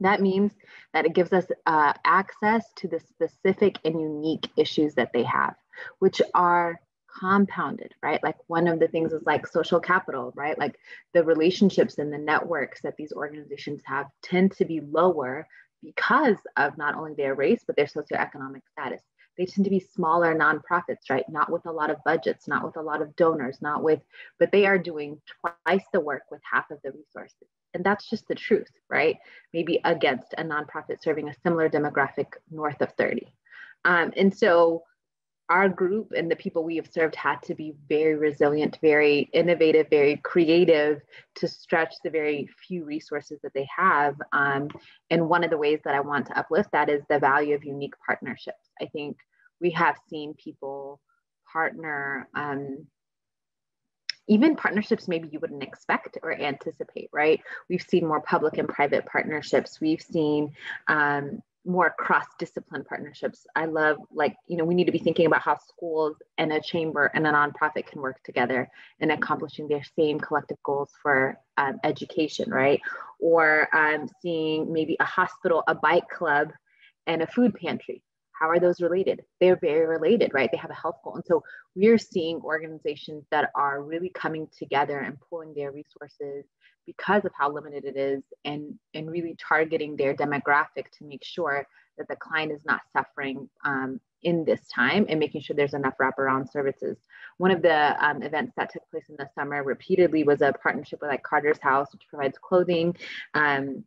That means that it gives us uh, access to the specific and unique issues that they have, which are compounded, right? Like one of the things is like social capital, right? Like the relationships and the networks that these organizations have tend to be lower because of not only their race, but their socioeconomic status. They tend to be smaller nonprofits, right? Not with a lot of budgets, not with a lot of donors, not with, but they are doing twice the work with half of the resources. And that's just the truth, right? Maybe against a nonprofit serving a similar demographic north of 30. Um, and so our group and the people we have served had to be very resilient, very innovative, very creative to stretch the very few resources that they have. Um, and one of the ways that I want to uplift that is the value of unique partnerships. I think we have seen people partner. Um, even partnerships maybe you wouldn't expect or anticipate, right? We've seen more public and private partnerships. We've seen um, more cross-discipline partnerships. I love like, you know, we need to be thinking about how schools and a chamber and a nonprofit can work together in accomplishing their same collective goals for um, education, right? Or um, seeing maybe a hospital, a bike club, and a food pantry. How are those related? They're very related, right? They have a health goal. And so we're seeing organizations that are really coming together and pulling their resources because of how limited it is and, and really targeting their demographic to make sure that the client is not suffering um, in this time and making sure there's enough wraparound services. One of the um, events that took place in the summer repeatedly was a partnership with like Carter's House, which provides clothing. Um,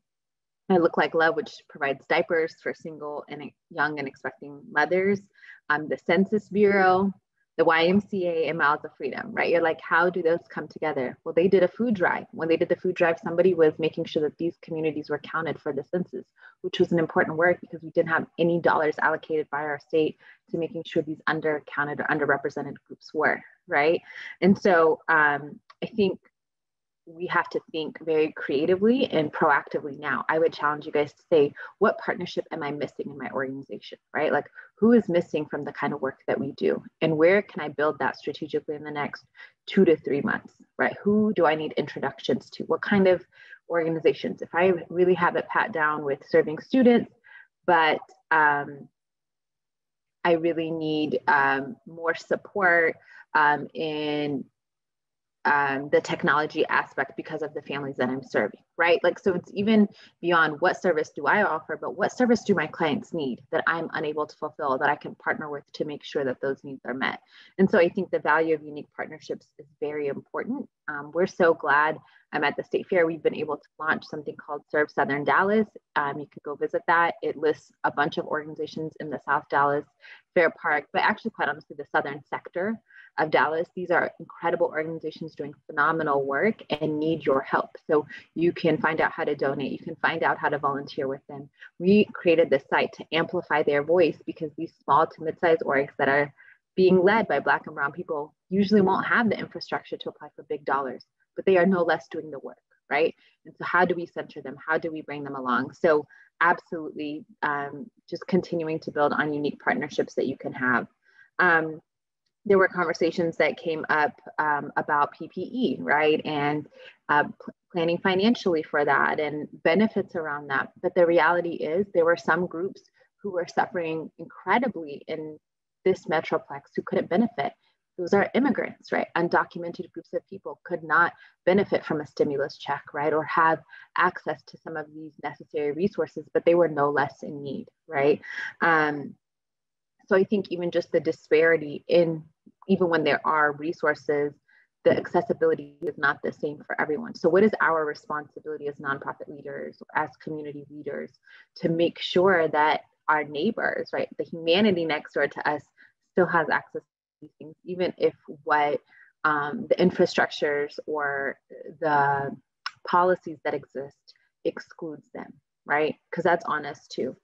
I Look Like Love, which provides diapers for single and young and expecting mothers. Um, the Census Bureau, the YMCA and Miles of Freedom, right? You're like, how do those come together? Well, they did a food drive. When they did the food drive, somebody was making sure that these communities were counted for the census, which was an important work because we didn't have any dollars allocated by our state to making sure these undercounted or underrepresented groups were, right? And so um, I think we have to think very creatively and proactively now. I would challenge you guys to say, what partnership am I missing in my organization, right? Like, who is missing from the kind of work that we do? And where can I build that strategically in the next two to three months, right? Who do I need introductions to? What kind of organizations? If I really have it pat down with serving students, but um, I really need um, more support um, in um, the technology aspect because of the families that I'm serving, right? Like, so it's even beyond what service do I offer, but what service do my clients need that I'm unable to fulfill that I can partner with to make sure that those needs are met. And so I think the value of unique partnerships is very important. Um, we're so glad I'm at the state fair. We've been able to launch something called Serve Southern Dallas. Um, you can go visit that. It lists a bunch of organizations in the South Dallas Fair Park, but actually, quite honestly, the Southern sector of Dallas. These are incredible organizations doing phenomenal work and need your help. So you can find out how to donate. You can find out how to volunteer with them. We created this site to amplify their voice because these small to mid-sized orgs that are being led by Black and Brown people usually won't have the infrastructure to apply for big dollars, but they are no less doing the work, right? And so how do we center them? How do we bring them along? So absolutely um, just continuing to build on unique partnerships that you can have. Um, there were conversations that came up um, about PPE, right? And uh, planning financially for that and benefits around that. But the reality is, there were some groups who were suffering incredibly in this Metroplex who couldn't benefit. those are immigrants, right? Undocumented groups of people could not benefit from a stimulus check, right? Or have access to some of these necessary resources, but they were no less in need, right? Um, so I think even just the disparity in, even when there are resources, the accessibility is not the same for everyone. So what is our responsibility as nonprofit leaders, as community leaders, to make sure that our neighbors, right, the humanity next door to us still has access to these things, even if what um, the infrastructures or the policies that exist excludes them, right? Because that's honest too.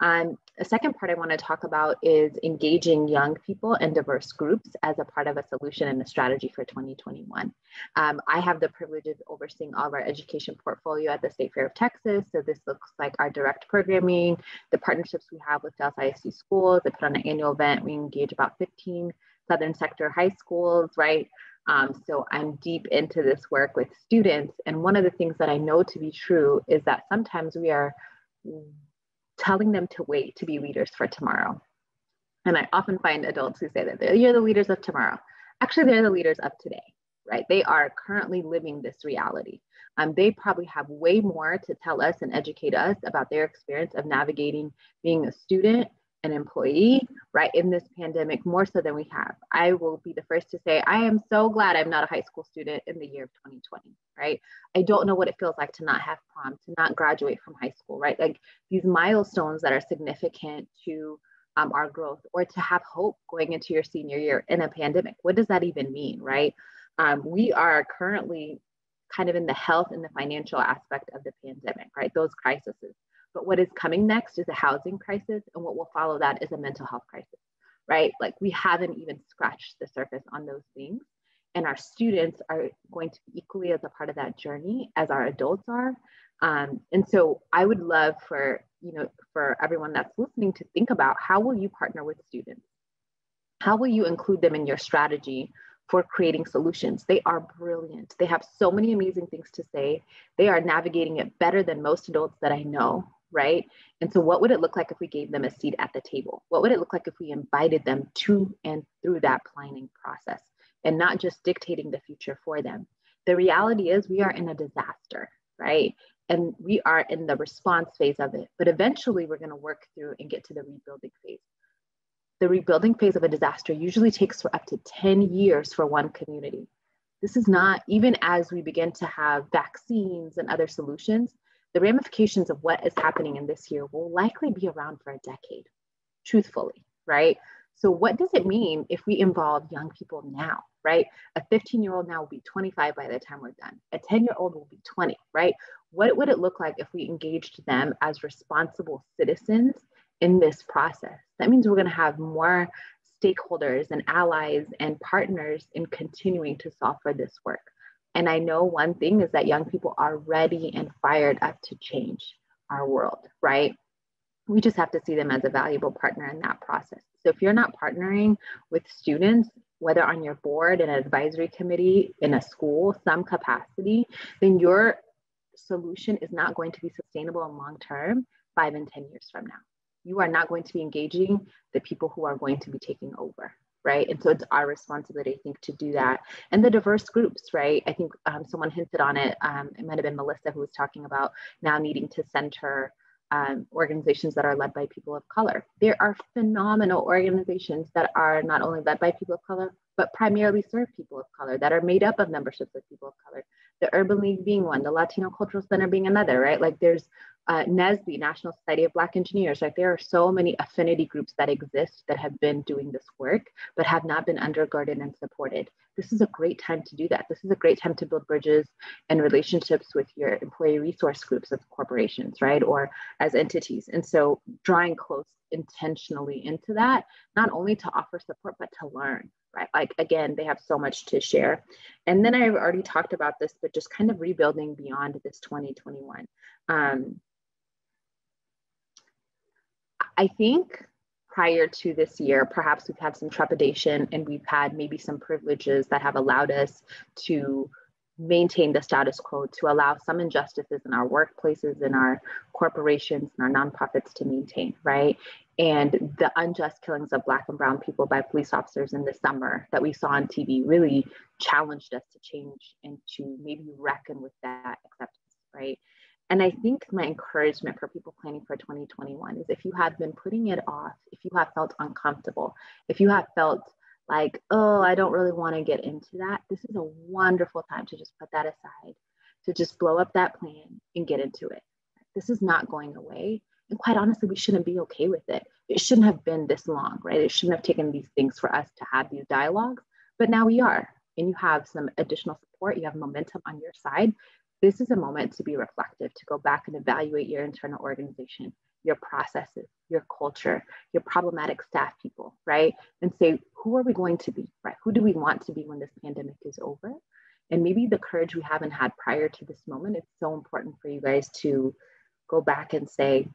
Um, a second part I want to talk about is engaging young people and diverse groups as a part of a solution and a strategy for 2021. Um, I have the privilege of overseeing all of our education portfolio at the State Fair of Texas. So this looks like our direct programming, the partnerships we have with Dallas ISD schools. They put on an annual event. We engage about 15 Southern sector high schools, right? Um, so I'm deep into this work with students. And one of the things that I know to be true is that sometimes we are telling them to wait to be leaders for tomorrow. And I often find adults who say that you're the leaders of tomorrow. Actually, they're the leaders of today, right? They are currently living this reality. Um, they probably have way more to tell us and educate us about their experience of navigating being a student an employee, right, in this pandemic more so than we have. I will be the first to say, I am so glad I'm not a high school student in the year of 2020, right? I don't know what it feels like to not have prom, to not graduate from high school, right? Like these milestones that are significant to um, our growth or to have hope going into your senior year in a pandemic. What does that even mean, right? Um, we are currently kind of in the health and the financial aspect of the pandemic, right? Those crises. But what is coming next is a housing crisis, and what will follow that is a mental health crisis, right? Like we haven't even scratched the surface on those things. And our students are going to be equally as a part of that journey as our adults are. Um, and so I would love for, you know, for everyone that's listening to think about how will you partner with students? How will you include them in your strategy for creating solutions. They are brilliant. They have so many amazing things to say. They are navigating it better than most adults that I know right? And so, what would it look like if we gave them a seat at the table? What would it look like if we invited them to and through that planning process and not just dictating the future for them? The reality is, we are in a disaster, right? And we are in the response phase of it. But eventually, we're going to work through and get to the rebuilding phase. The rebuilding phase of a disaster usually takes for up to 10 years for one community. This is not, even as we begin to have vaccines and other solutions, the ramifications of what is happening in this year will likely be around for a decade, truthfully, right? So, what does it mean if we involve young people now, right? A 15 year old now will be 25 by the time we're done, a 10 year old will be 20, right? What would it look like if we engaged them as responsible citizens in this process? That means we're going to have more stakeholders and allies and partners in continuing to solve for this work. And I know one thing is that young people are ready and fired up to change our world, right? We just have to see them as a valuable partner in that process. So if you're not partnering with students, whether on your board, an advisory committee, in a school, some capacity, then your solution is not going to be sustainable and long term five and 10 years from now. You are not going to be engaging the people who are going to be taking over right? And so it's our responsibility, I think, to do that. And the diverse groups, right? I think um, someone hinted on it. Um, it might have been Melissa who was talking about now needing to center um, organizations that are led by people of color. There are phenomenal organizations that are not only led by people of color, but primarily serve people of color that are made up of memberships of people of color. The Urban League being one, the Latino Cultural Center being another, right? Like there's uh, National Society of Black Engineers, right? there are so many affinity groups that exist that have been doing this work, but have not been undergirded and supported. This is a great time to do that. This is a great time to build bridges and relationships with your employee resource groups as corporations, right? Or as entities. And so drawing close intentionally into that, not only to offer support, but to learn, right? Like again, they have so much to share. And then I've already talked about this, but just kind of rebuilding beyond this 2021. Um, I think prior to this year, perhaps we've had some trepidation and we've had maybe some privileges that have allowed us to maintain the status quo, to allow some injustices in our workplaces, in our corporations, and our nonprofits to maintain, right? and the unjust killings of Black and Brown people by police officers in the summer that we saw on TV really challenged us to change and to maybe reckon with that acceptance, right? And I think my encouragement for people planning for 2021 is if you have been putting it off, if you have felt uncomfortable, if you have felt like, oh, I don't really want to get into that, this is a wonderful time to just put that aside, to just blow up that plan and get into it. This is not going away. And quite honestly, we shouldn't be okay with it. It shouldn't have been this long, right? It shouldn't have taken these things for us to have these dialogues, but now we are. And you have some additional support, you have momentum on your side. This is a moment to be reflective, to go back and evaluate your internal organization, your processes, your culture, your problematic staff people, right? And say, who are we going to be, right? Who do we want to be when this pandemic is over? And maybe the courage we haven't had prior to this moment, it's so important for you guys to go back and say,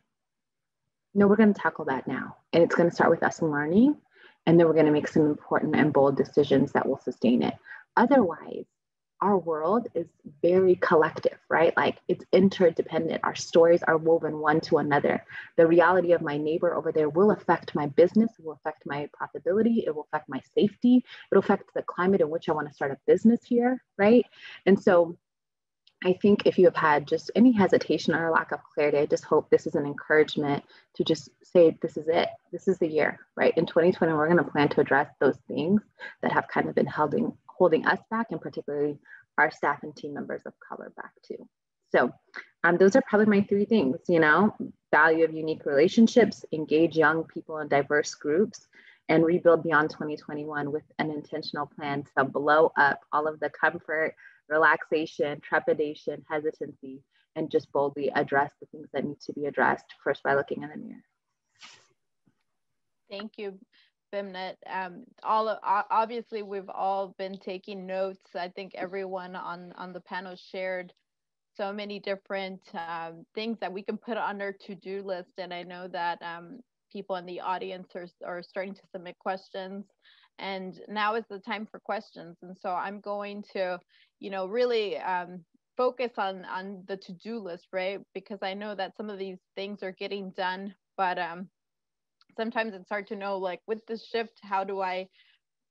no, we're going to tackle that now. And it's going to start with us learning. And then we're going to make some important and bold decisions that will sustain it. Otherwise, our world is very collective, right? Like it's interdependent. Our stories are woven one to another. The reality of my neighbor over there will affect my business, it will affect my profitability, it will affect my safety, it'll affect the climate in which I want to start a business here, right? And so I think if you have had just any hesitation or lack of clarity, I just hope this is an encouragement to just say, this is it. This is the year, right? In 2020, we're going to plan to address those things that have kind of been holding, holding us back, and particularly our staff and team members of color back too. So um, those are probably my three things, you know, value of unique relationships, engage young people in diverse groups, and rebuild beyond 2021 with an intentional plan to blow up all of the comfort, relaxation, trepidation, hesitancy, and just boldly address the things that need to be addressed first by looking in the mirror. Thank you, Bemnet. Um, all obviously we've all been taking notes. I think everyone on on the panel shared so many different um, things that we can put on our to-do list, and I know that um, people in the audience are are starting to submit questions and now is the time for questions and so i'm going to you know really um, focus on on the to-do list right because i know that some of these things are getting done but um sometimes it's hard to know like with the shift how do i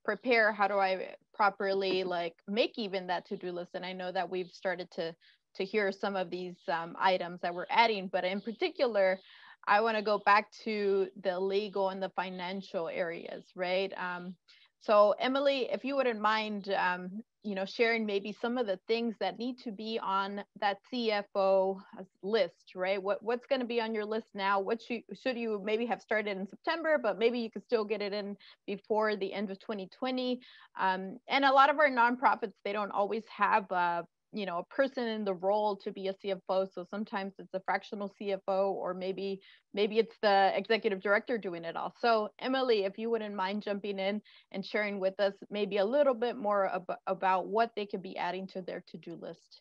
prepare how do i properly like make even that to-do list and i know that we've started to to hear some of these um, items that we're adding but in particular I want to go back to the legal and the financial areas, right? Um, so Emily, if you wouldn't mind, um, you know, sharing maybe some of the things that need to be on that CFO list, right? What what's going to be on your list now? What should should you maybe have started in September, but maybe you could still get it in before the end of 2020? Um, and a lot of our nonprofits, they don't always have uh, you know a person in the role to be a cfo so sometimes it's a fractional cfo or maybe maybe it's the executive director doing it all. So emily if you wouldn't mind jumping in and sharing with us maybe a little bit more ab- about what they could be adding to their to-do list.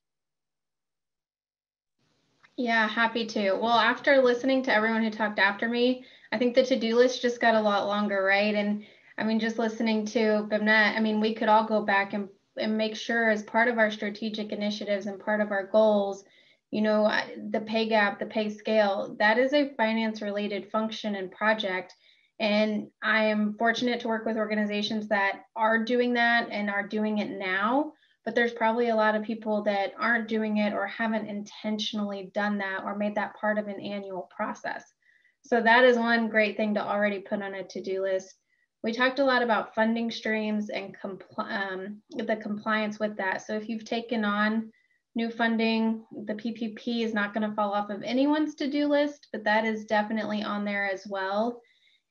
Yeah happy to. Well after listening to everyone who talked after me i think the to-do list just got a lot longer right? And i mean just listening to Bemnet i mean we could all go back and and make sure as part of our strategic initiatives and part of our goals, you know, the pay gap, the pay scale, that is a finance related function and project. And I am fortunate to work with organizations that are doing that and are doing it now. But there's probably a lot of people that aren't doing it or haven't intentionally done that or made that part of an annual process. So that is one great thing to already put on a to do list. We talked a lot about funding streams and compl um, the compliance with that. So if you've taken on new funding, the PPP is not going to fall off of anyone's to-do list, but that is definitely on there as well.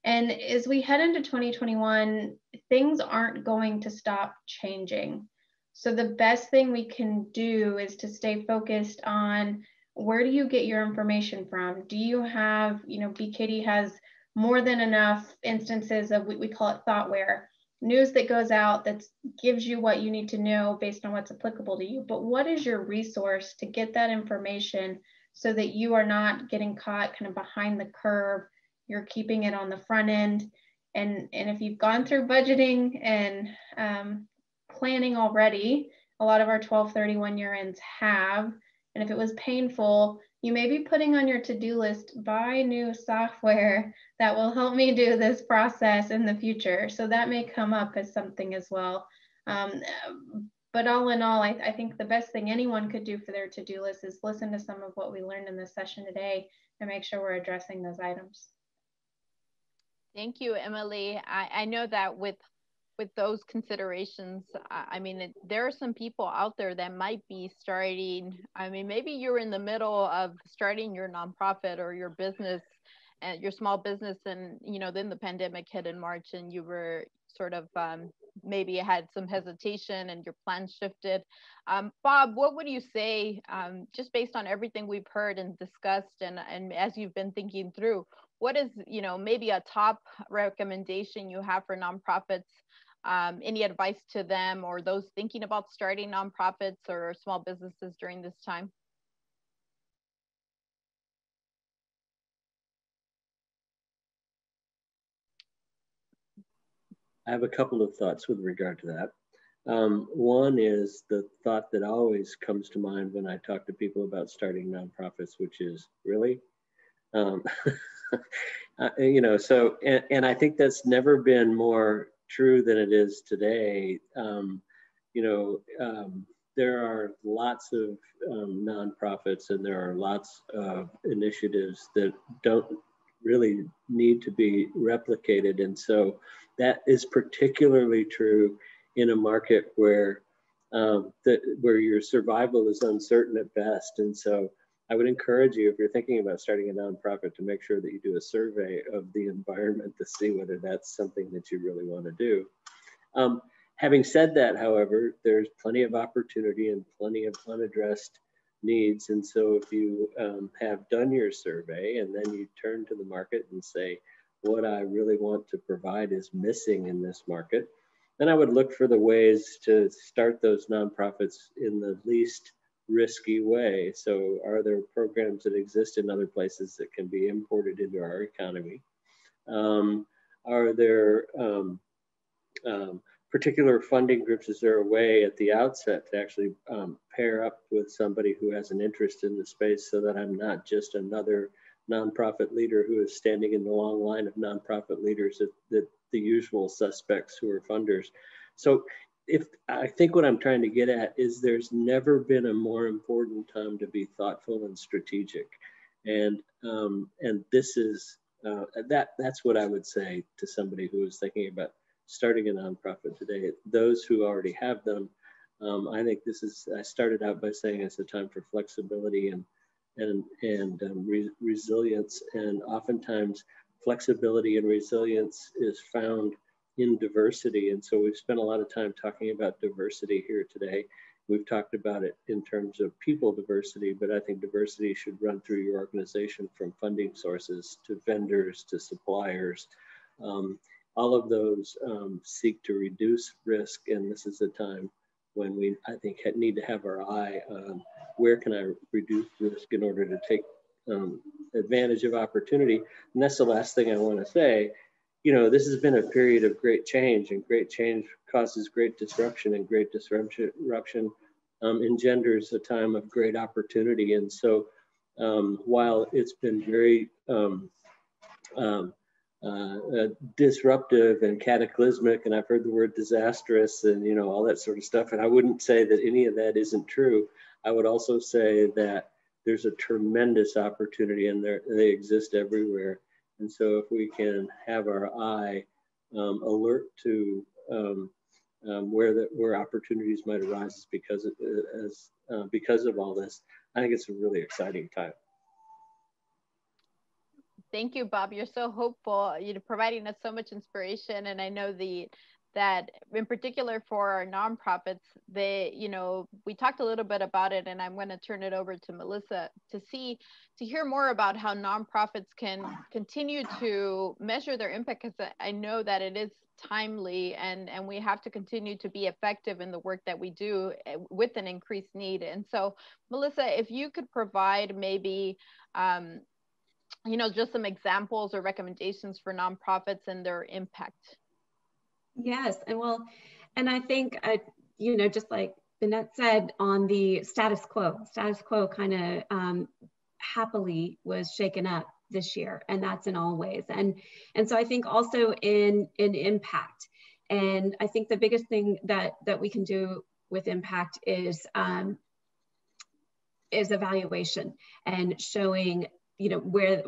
And as we head into 2021, things aren't going to stop changing. So the best thing we can do is to stay focused on where do you get your information from? Do you have, you know, BKD has more than enough instances of what we call it thoughtware news that goes out that gives you what you need to know based on what's applicable to you. But what is your resource to get that information so that you are not getting caught kind of behind the curve? You're keeping it on the front end. And, and if you've gone through budgeting and um, planning already, a lot of our 1231 year ends have. And if it was painful, you may be putting on your to-do list, buy new software that will help me do this process in the future. So that may come up as something as well. Um, but all in all, I, I, think the best thing anyone could do for their to-do list is listen to some of what we learned in this session today and make sure we're addressing those items. Thank you, Emily. I, I know that with with those considerations, I mean, it, there are some people out there that might be starting. I mean, maybe you're in the middle of starting your nonprofit or your business and your small business, and you know, then the pandemic hit in March, and you were sort of um, maybe had some hesitation and your plans shifted. Um, Bob, what would you say, um, just based on everything we've heard and discussed, and and as you've been thinking through, what is you know maybe a top recommendation you have for nonprofits um, any advice to them or those thinking about starting nonprofits or small businesses during this time? I have a couple of thoughts with regard to that. Um, one is the thought that always comes to mind when I talk to people about starting nonprofits, which is really, um, uh, you know, so, and, and I think that's never been more true than it is today. Um, you know, um, there are lots of um, nonprofits and there are lots of initiatives that don't really need to be replicated. And so that is particularly true in a market where um, that where your survival is uncertain at best. And so I would encourage you, if you're thinking about starting a nonprofit, to make sure that you do a survey of the environment to see whether that's something that you really want to do. Um, having said that, however, there's plenty of opportunity and plenty of unaddressed needs. And so if you um, have done your survey and then you turn to the market and say, what I really want to provide is missing in this market, then I would look for the ways to start those nonprofits in the least risky way. So are there programs that exist in other places that can be imported into our economy? Um, are there um, um, particular funding groups? Is there a way at the outset to actually um, pair up with somebody who has an interest in the space so that I'm not just another nonprofit leader who is standing in the long line of nonprofit leaders that, that the usual suspects who are funders. So if I think what I'm trying to get at is there's never been a more important time to be thoughtful and strategic, and um, and this is uh, that that's what I would say to somebody who is thinking about starting a nonprofit today. Those who already have them, um, I think this is. I started out by saying it's a time for flexibility and and and um, re resilience, and oftentimes flexibility and resilience is found in diversity. And so we've spent a lot of time talking about diversity here today. We've talked about it in terms of people diversity, but I think diversity should run through your organization from funding sources to vendors to suppliers. Um, all of those um, seek to reduce risk, and this is a time when we, I think, need to have our eye on where can I reduce risk in order to take um, advantage of opportunity. And that's the last thing I want to say you know, this has been a period of great change, and great change causes great disruption, and great disruption um, engenders a time of great opportunity. And so, um, while it's been very um, um uh, uh, disruptive and cataclysmic, and I've heard the word disastrous, and you know all that sort of stuff, and I wouldn't say that any of that isn't true. I would also say that there's a tremendous opportunity, and they exist everywhere. And so if we can have our eye um, alert to um, um, where the, where opportunities might arise because of, as uh, because of all this, I think it's a really exciting time. Thank you, Bob. You're so hopeful. You're providing us so much inspiration, and I know the that in particular for our nonprofits they you know we talked a little bit about it and i'm going to turn it over to melissa to see to hear more about how nonprofits can continue to measure their impact because i know that it is timely and and we have to continue to be effective in the work that we do eh, with an increased need. And so melissa if you could provide maybe um, you know just some examples or recommendations for nonprofits and their impact Yes, and well, and I think, uh, you know, just like Bemnet said on the status quo, status quo kind of um, happily was shaken up this year and that's in all ways. And and so i think also in in impact. And i think the biggest thing that that we can do with impact is um, is evaluation and showing you know where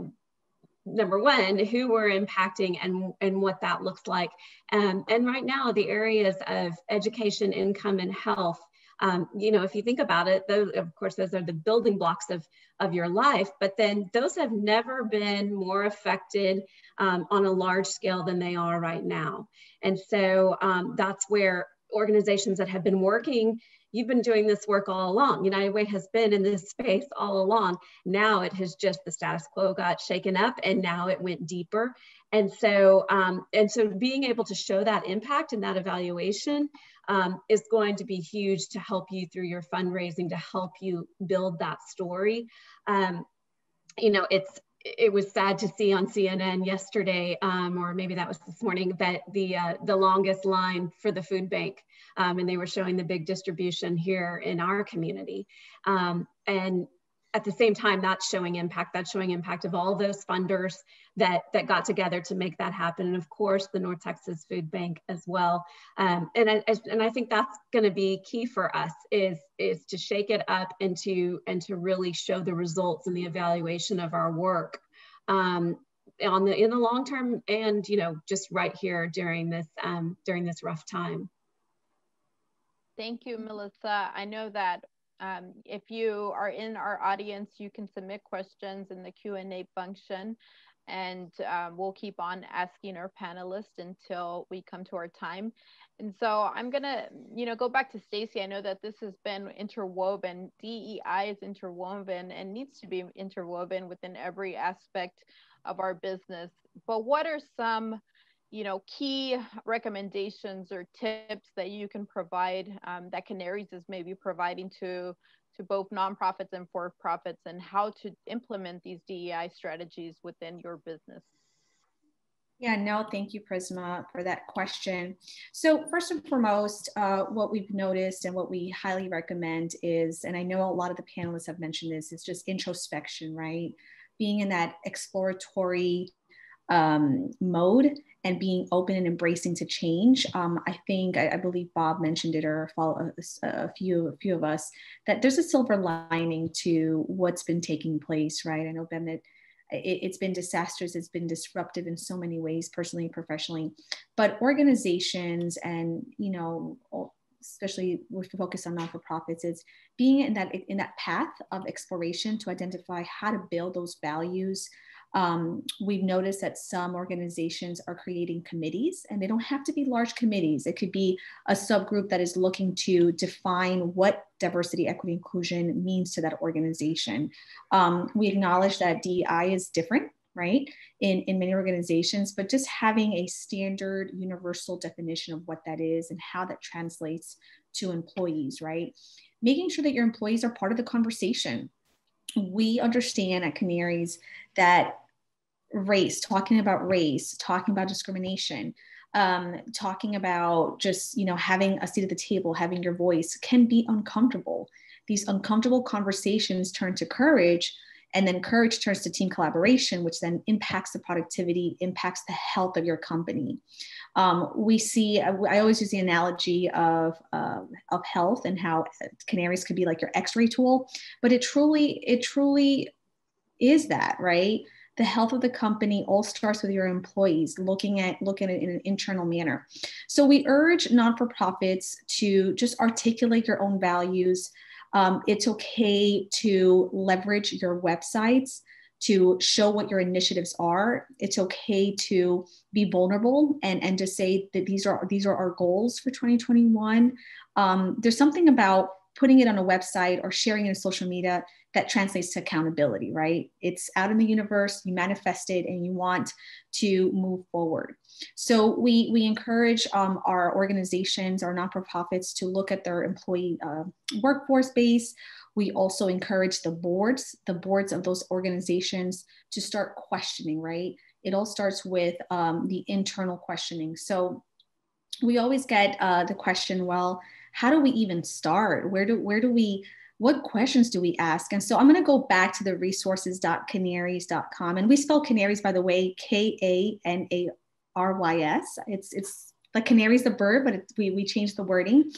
number one who we're impacting and and what that looks like um, and right now the areas of education income and health um, you know, if you think about it, those, of course, those are the building blocks of, of your life, but then those have never been more affected um, on a large scale than they are right now. And so um, that's where organizations that have been working you've been doing this work all along. United Way has been in this space all along. Now it has just the status quo got shaken up and now it went deeper. And so, um, and so being able to show that impact and that evaluation um, is going to be huge to help you through your fundraising, to help you build that story. Um, you know, it's it was sad to see on CNN yesterday, um, or maybe that was this morning, that the uh, the longest line for the food bank, um, and they were showing the big distribution here in our community, um, and at the same time, that's showing impact. That's showing impact of all those funders that that got together to make that happen, and of course, the North Texas Food Bank as well. Um, and I, and I think that's going to be key for us is is to shake it up and to and to really show the results and the evaluation of our work um, on the in the long term, and you know, just right here during this um, during this rough time. Thank you, Melissa. I know that um, if you are in our audience, you can submit questions in the Q&A function and um, we'll keep on asking our panelists until we come to our time. And so I'm gonna, you know, go back to Stacey. I know that this has been interwoven. DEI is interwoven and needs to be interwoven within every aspect of our business. But what are some you know, key recommendations or tips that you can provide um, that Kanarys is maybe providing to to both nonprofits and for-profits and how to implement these DEI strategies within your business? Yeah, no, thank you, Prisma, for that question. So first and foremost, uh, what we've noticed and what we highly recommend is, and I know a lot of the panelists have mentioned this, is just introspection, right? Being in that exploratory um, mode and being open and embracing to change. Um, I think I, I, believe Bob mentioned it, or a, a, few a few of us, that there's a silver lining to what's been taking place. Right? I know Ben that it, has been disastrous. It's been disruptive in so many ways, personally and professionally. But organizations and you know especially with the focus on non-for-profits is being in that in that path of exploration to identify how to build those values um, we've noticed that some organizations are creating committees, and they don't have to be large committees. It could be a subgroup that is looking to define what diversity, equity, inclusion means to that organization. Um, we acknowledge that DEI is different right in in many organizations but just having a standard universal definition of what that is and how that translates to employees right making sure that your employees are part of the conversation we understand at Kanarys that race, talking about race, talking about discrimination, um, talking about just you know having a seat at the table, having your voice can be uncomfortable. These uncomfortable conversations turn to courage, and then courage turns to team collaboration, which then impacts the productivity, impacts the health of your company. Um, we see, I always use the analogy of, uh, of health and how Kanarys could be like your x-ray tool, but it truly, it truly is that, right? The health of the company all starts with your employees looking at looking at it in an internal manner. So we urge non-for-profits to just articulate your own values. Um, it's okay to leverage your websites to show what your initiatives are. It's okay to be vulnerable and and to say that these are these are our goals for 2021 um, there's something about putting it on a website or sharing it in social media that translates to accountability, right? It's out in the universe, you manifest it, and you want to move forward. So we we encourage um, our organizations, our non-profits, to look at their employee uh, workforce base. We also encourage the boards, the boards of those organizations, to start questioning, right? It all starts with um, the internal questioning. So we always get uh, the question, well, how do we even start? Where do where do we what questions do we ask? And so I'm going to go back to the resources.kanarys.com. And we spell Kanarys, by the way, K A N A R Y S. It's, it's like canaries, the bird, but we, we changed the wording.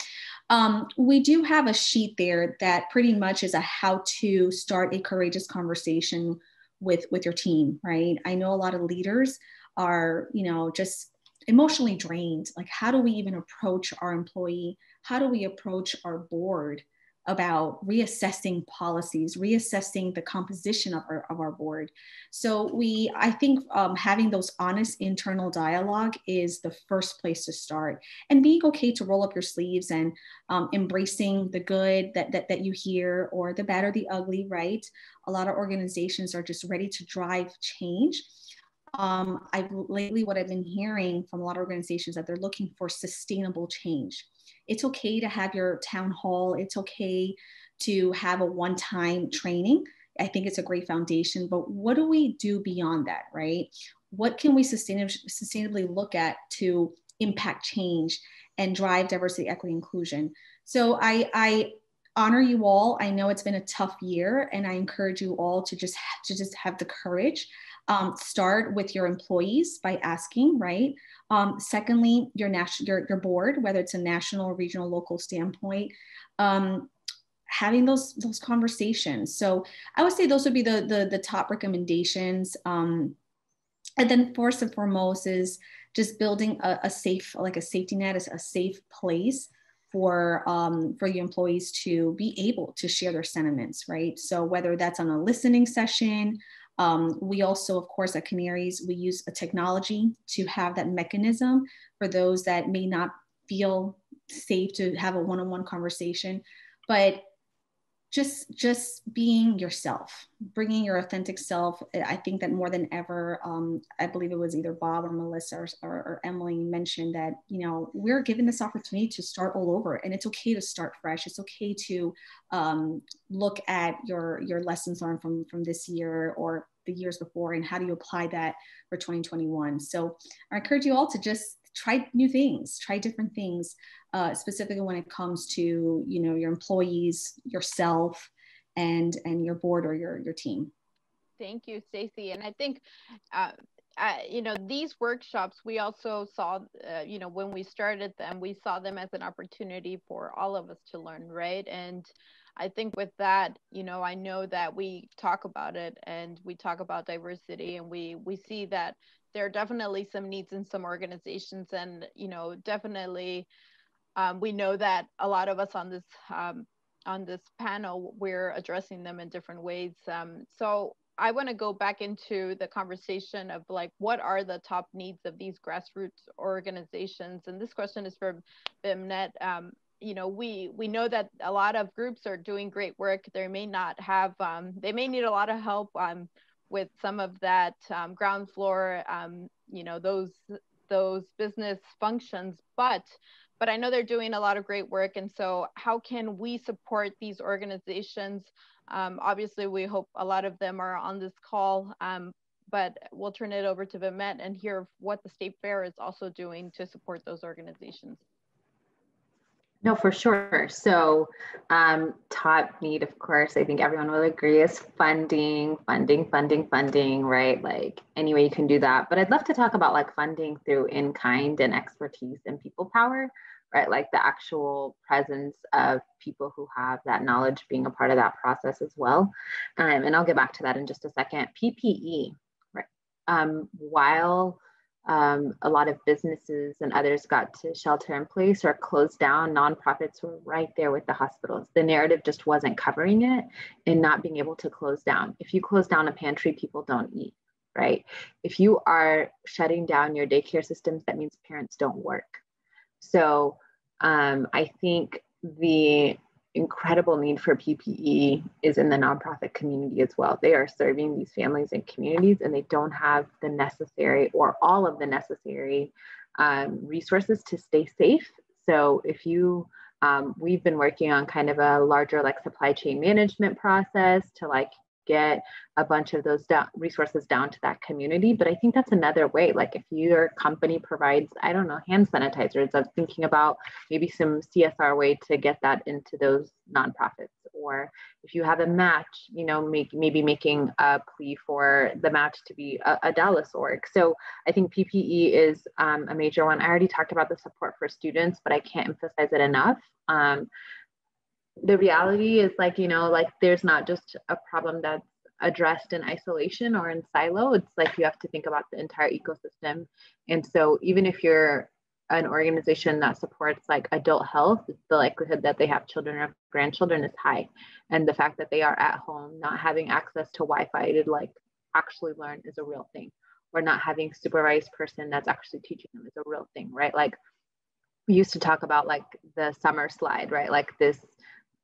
Um, we do have a sheet there that pretty much is a how to start a courageous conversation with with your team right i know a lot of leaders are you know just emotionally drained like how do we even approach our employee how do we approach our board about reassessing policies, reassessing the composition of our, of our board. So we, I think um, having those honest internal dialogue is the first place to start and being okay to roll up your sleeves and um, embracing the good that, that, that you hear or the bad or the ugly, right? A lot of organizations are just ready to drive change. Um, I've lately, what I've been hearing from a lot of organizations that they're looking for sustainable change it's okay to have your town hall. It's okay to have a one time training. I think it's a great foundation, but what do we do beyond that, right? What can we sustainably, sustainably look at to impact change and drive diversity, equity, inclusion? So I, I honor you all. I know it's been a tough year, and I encourage you all to just to just have the courage um, start with your employees by asking, right? Um, secondly, your national your, your board, whether it's a national, regional, local standpoint, um, having those those conversations. So I would say those would be the the, the top recommendations. Um, and then first and foremost is just building a, a safe, like a safety net, is a safe place for um, for your employees to be able to share their sentiments, right? So whether that's on a listening session, um, we also, of course, at Kanarys, we use a technology to have that mechanism for those that may not feel safe to have a one-on-one conversation. But just just being yourself bringing your authentic self. I think that more than ever um, i believe it was either bob or melissa or, or, or, emily mentioned that you know we're given this opportunity to start all over and it's okay to start fresh. It's okay to um, look at your your lessons learned from from this year or the years before and how do you apply that for 2021 so i encourage you all to just try new things try different things uh, specifically when it comes to you know your employees, yourself, and and your board or your your team. Thank you, Stacey. And I think. Uh, uh, you know these workshops we also saw uh, you know when we started them we saw them as an opportunity for all of us to learn right and i think with that you know i know that we talk about it and we talk about diversity and we we see that there are definitely some needs in some organizations and you know definitely um, we know that a lot of us on this um, on this panel we're addressing them in different ways. Um, so I want to go back into the conversation of like what are the top needs of these grassroots organizations, and this question is for Bemnet. Um, you know, we we know that a lot of groups are doing great work. They may not have, um, they may need a lot of help um, with some of that ground floor, you know, those those business functions, but but I know they're doing a lot of great work. And so, how can we support these organizations? Um, obviously, we hope a lot of them are on this call, um, but we'll turn it over to Bemnet and hear what the State Fair is also doing to support those organizations. No, for sure. So, um, top need, of course, I think everyone will agree is funding, funding, funding, funding, right? Like any way you can do that. But I'd love to talk about like funding through in kind and expertise and people power, right? Like the actual presence of people who have that knowledge being a part of that process as well. Um, and I'll get back to that in just a second. PPE, right? Um, while um, a lot of businesses and others got to shelter in place or closed down. Nonprofits were right there with the hospitals. The narrative just wasn't covering it and not being able to close down. If you close down a pantry, people don't eat, right? If you are shutting down your daycare systems, that means parents don't work. So um, I think the incredible need for PPE is in the nonprofit community as well. They are serving these families and communities, and they don't have the necessary or all of the necessary um, resources to stay safe. So if you um, we've been working on kind of a larger like supply chain management process to like get a bunch of those resources down to that community. But I think that's another way. Like if your company provides, I don't know, hand sanitizers, I'm thinking about maybe some CSR way to get that into those nonprofits or if you have a match you know make, maybe making a plea for the match to be a, a dallas org so i think ppe is um, a major one i already talked about the support for students but i can't emphasize it enough um, the reality is like you know like there's not just a problem that's addressed in isolation or in silo it's like you have to think about the entire ecosystem and so even if you're an organization that supports like adult health, the likelihood that they have children or grandchildren is high. And the fact that they are at home, not having access to Wi-Fi to like actually learn is a real thing. Or not having supervised person that's actually teaching them is a real thing, right? Like we used to talk about like the summer slide, right? Like this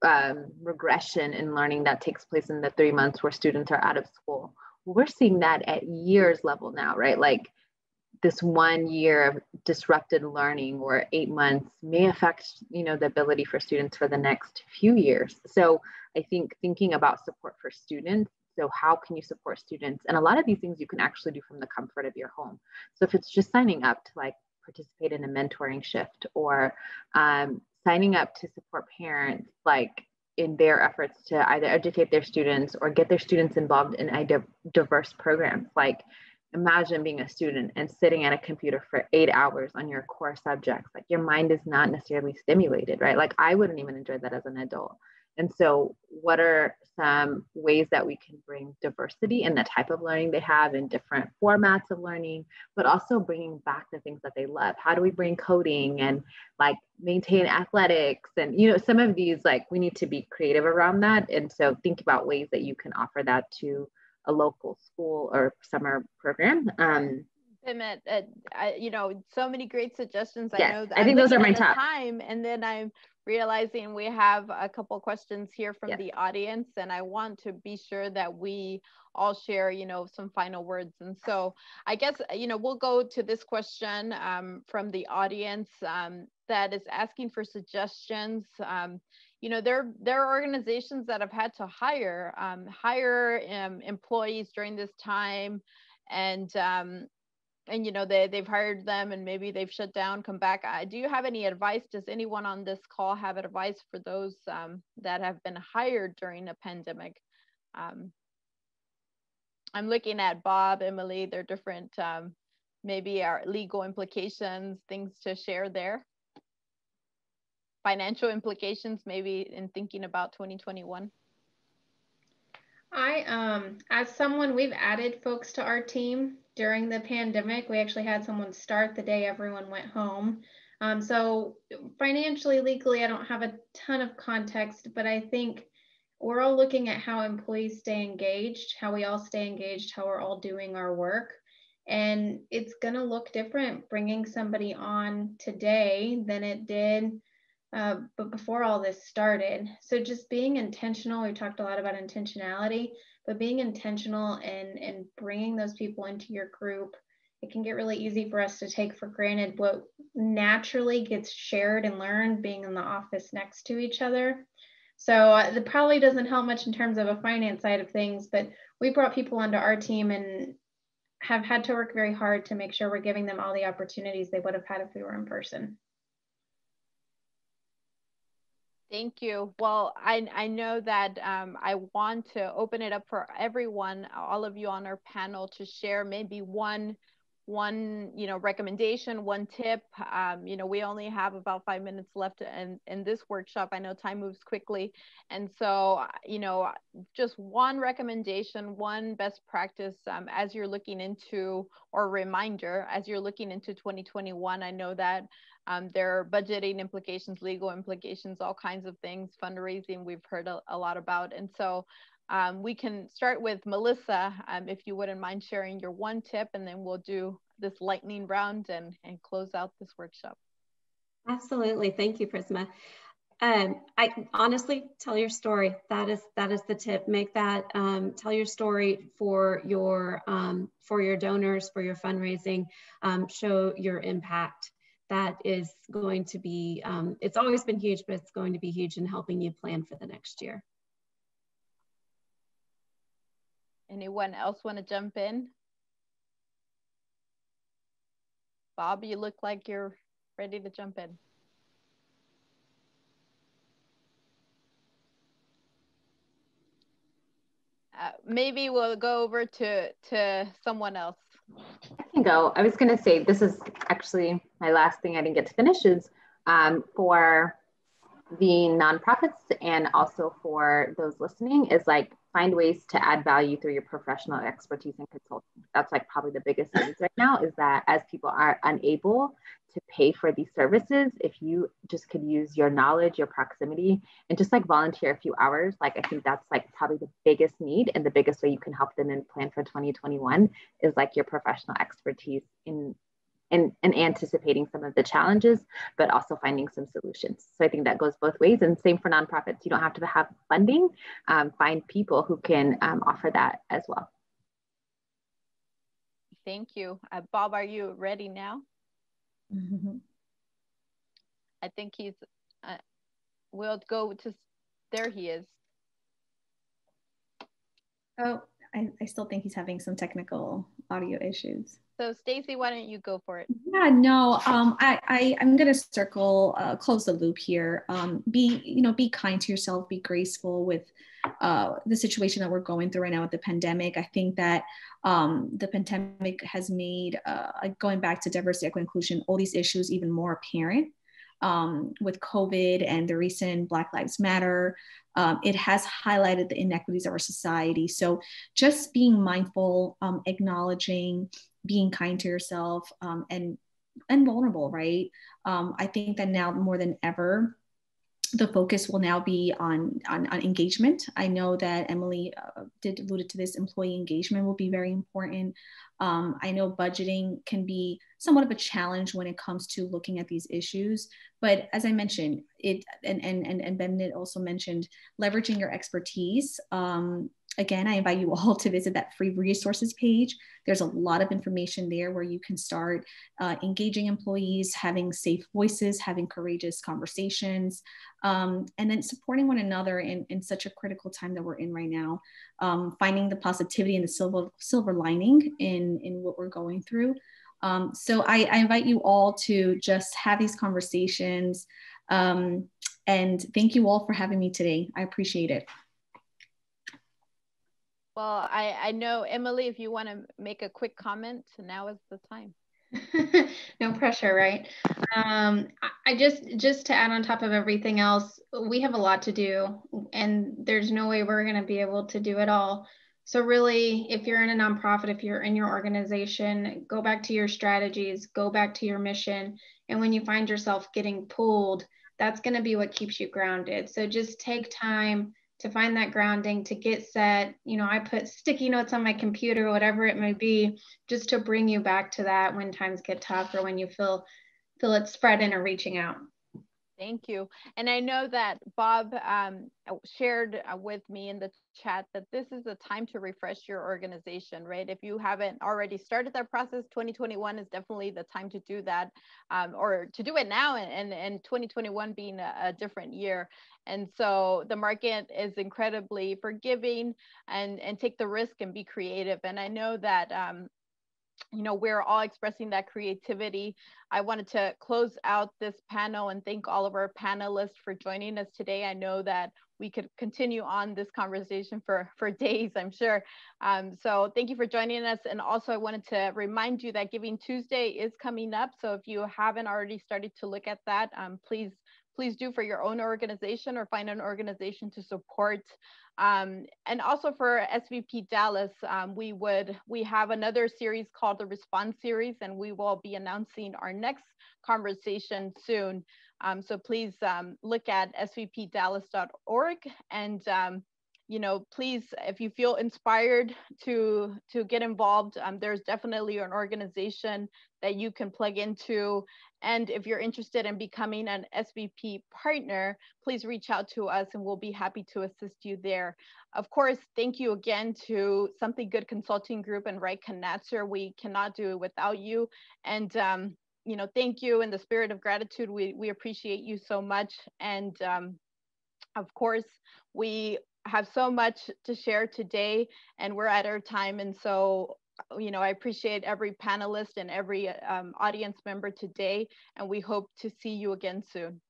um, regression in learning that takes place in the three months where students are out of school. We're seeing that at years level now, right? Like this one year of disrupted learning or eight months may affect you know the ability for students for the next few years so i think thinking about support for students so how can you support students and a lot of these things you can actually do from the comfort of your home so if it's just signing up to like participate in a mentoring shift or um, signing up to support parents like in their efforts to either educate their students or get their students involved in a diverse programs. Like imagine being a student and sitting at a computer for eight hours on your core subjects. Like your mind is not necessarily stimulated right? Like i wouldn't even enjoy that as an adult and so what are some ways that we can bring diversity in the type of learning they have in different formats of learning but also bringing back the things that they love how do we bring coding and like maintain athletics and you know some of these like we need to be creative around that and so think about ways that you can offer that to a local school or summer program. Um, uh, you know, so many great suggestions. Yes, I know. I think those are my top. Time, and then I'm realizing we have a couple questions here from yes. the audience, and I want to be sure that we all share, you know, some final words. And so, I guess, you know, we'll go to this question um, from the audience um, that is asking for suggestions. Um, you know there there are organizations that have had to hire um, hire um, employees during this time and um, and you know they, they've hired them and maybe they've shut down come back. Do you have any advice? Does anyone on this call have advice for those um, that have been hired during a pandemic? Um, i'm looking at bob emily they're different um, maybe our legal implications things to share there. Financial implications maybe in thinking about 2021? I, um, as someone, we've added folks to our team during the pandemic. We actually had someone start the day everyone went home. Um, so financially, legally, I don't have a ton of context, but I think we're all looking at how employees stay engaged, how we all stay engaged, how we're all doing our work. And it's going to look different bringing somebody on today than it did uh, but before all this started. So just being intentional, we talked a lot about intentionality, but being intentional and, and bringing those people into your group, it can get really easy for us to take for granted what naturally gets shared and learned being in the office next to each other. So uh, it probably doesn't help much in terms of a finance side of things, but we brought people onto our team and have had to work very hard to make sure we're giving them all the opportunities they would have had if we were in person. Thank you. Well, I, I know that um, I want to open it up for everyone, all of you on our panel to share maybe one one you know recommendation one tip. Um, you know we only have about five minutes left in in this workshop. I know time moves quickly. And so you know just one recommendation one best practice um, as you're looking into or reminder as you're looking into 2021 i know that um, there are budgeting implications, legal implications, all kinds of things, fundraising we've heard a, a lot about. And so um, we can start with Melissa, um, if you wouldn't mind sharing your one tip, and then we'll do this lightning round and, and close out this workshop. Absolutely. Thank you, Prisma. Um, I honestly tell your story. That is that is the tip. Make that um, tell your story for your um, for your donors for your fundraising. Um, show your impact that is going to be, um, it's always been huge, but it's going to be huge in helping you plan for the next year. Anyone else want to jump in? Bob, you look like you're ready to jump in. maybe we'll go over to to someone else. I can go. I was going to say this is actually my last thing I didn't get to finish is um, for the nonprofits and also for those listening is like find ways to add value through your professional expertise and consulting. That's like probably the biggest thing right now is that as people are unable to pay for these services, if you just could use your knowledge, your proximity, and just like volunteer a few hours, like I think that's like probably the biggest need and the biggest way you can help them and plan for 2021 is like your professional expertise in and, and anticipating some of the challenges, but also finding some solutions. So I think that goes both ways. And same for nonprofits. You don't have to have funding, um, find people who can um, offer that as well. Thank you. Uh, Bob, are you ready now? Mm-hmm. I think he's, uh, we'll go to, there he is. Oh, I, I still think he's having some technical audio issues. So Stacey, why don't you go for it? Yeah, no, um, I, I I'm gonna circle, uh, close the loop here. Um, be you know, be kind to yourself, be graceful with uh, the situation that we're going through right now with the pandemic. I think that um, the pandemic has made uh, going back to diversity, equity, inclusion, all these issues even more apparent. Um, with COVID and the recent Black Lives Matter, um, it has highlighted the inequities of our society. So just being mindful, um, acknowledging being kind to yourself um, and and vulnerable right um, i think that now more than ever the focus will now be on, on, on engagement. I know that Emily uh, did alluded to this. Employee engagement will be very important. Um, I know budgeting can be somewhat of a challenge when it comes to looking at these issues. But as I mentioned, it and and and, Ben also mentioned leveraging your expertise um, again, I invite you all to visit that free resources page. There's a lot of information there where you can start uh, engaging employees, having safe voices, having courageous conversations, um, and then supporting one another in, in such a critical time that we're in right now. Um, finding the positivity and the silver, silver lining in, in what we're going through. Um, so I, I, invite you all to just have these conversations. Um, and thank you all for having me today. I appreciate it. Well, I, I know, Emily, if you want to make a quick comment, now is the time. no pressure, right? Um, I just just to add on top of everything else, we have a lot to do, and there's no way we're going to be able to do it all. So really, if you're in a nonprofit, if you're in your organization, go back to your strategies, go back to your mission, and when you find yourself getting pulled, that's going to be what keeps you grounded. So just take time to find that grounding, to get set. You know, I put sticky notes on my computer, whatever it may be, just to bring you back to that when times get tough or when you feel feel it spreading or reaching out. Thank you. And I know that Bob um, shared uh, with me in the chat that this is a time to refresh your organization, right? If you haven't already started that process, 2021 is definitely the time to do that um, or to do it now and, and, and 2021 being a, a, different year. And so the market is incredibly forgiving and, and take the risk and be creative. And I know that um, you know, we're all expressing that creativity. I wanted to close out this panel and thank all of our panelists for joining us today. I know that we could continue on this conversation for, for days, I'm sure. Um, so thank you for joining us. And also I wanted to remind you that Giving Tuesday is coming up. So if you haven't already started to look at that, um, please please do for your own organization or find an organization to support. Um, and also for SVP Dallas, um, we would we have another series called the Response Series, and we will be announcing our next conversation soon. Um, so please um, look at svpdallas.org and um, you know, please, if you feel inspired to to get involved, um, there's definitely an organization that you can plug into. And if you're interested in becoming an SVP partner, please reach out to us and we'll be happy to assist you there. Of course, thank you again to Something Good Consulting Group and Wright Connatser. We cannot do it without you. And um, you know, thank you in the spirit of gratitude. We, we appreciate you so much. And um, of course, we have so much to share today and we're at our time. And so, you know, I appreciate every panelist and every um, audience member today, and we hope to see you again soon.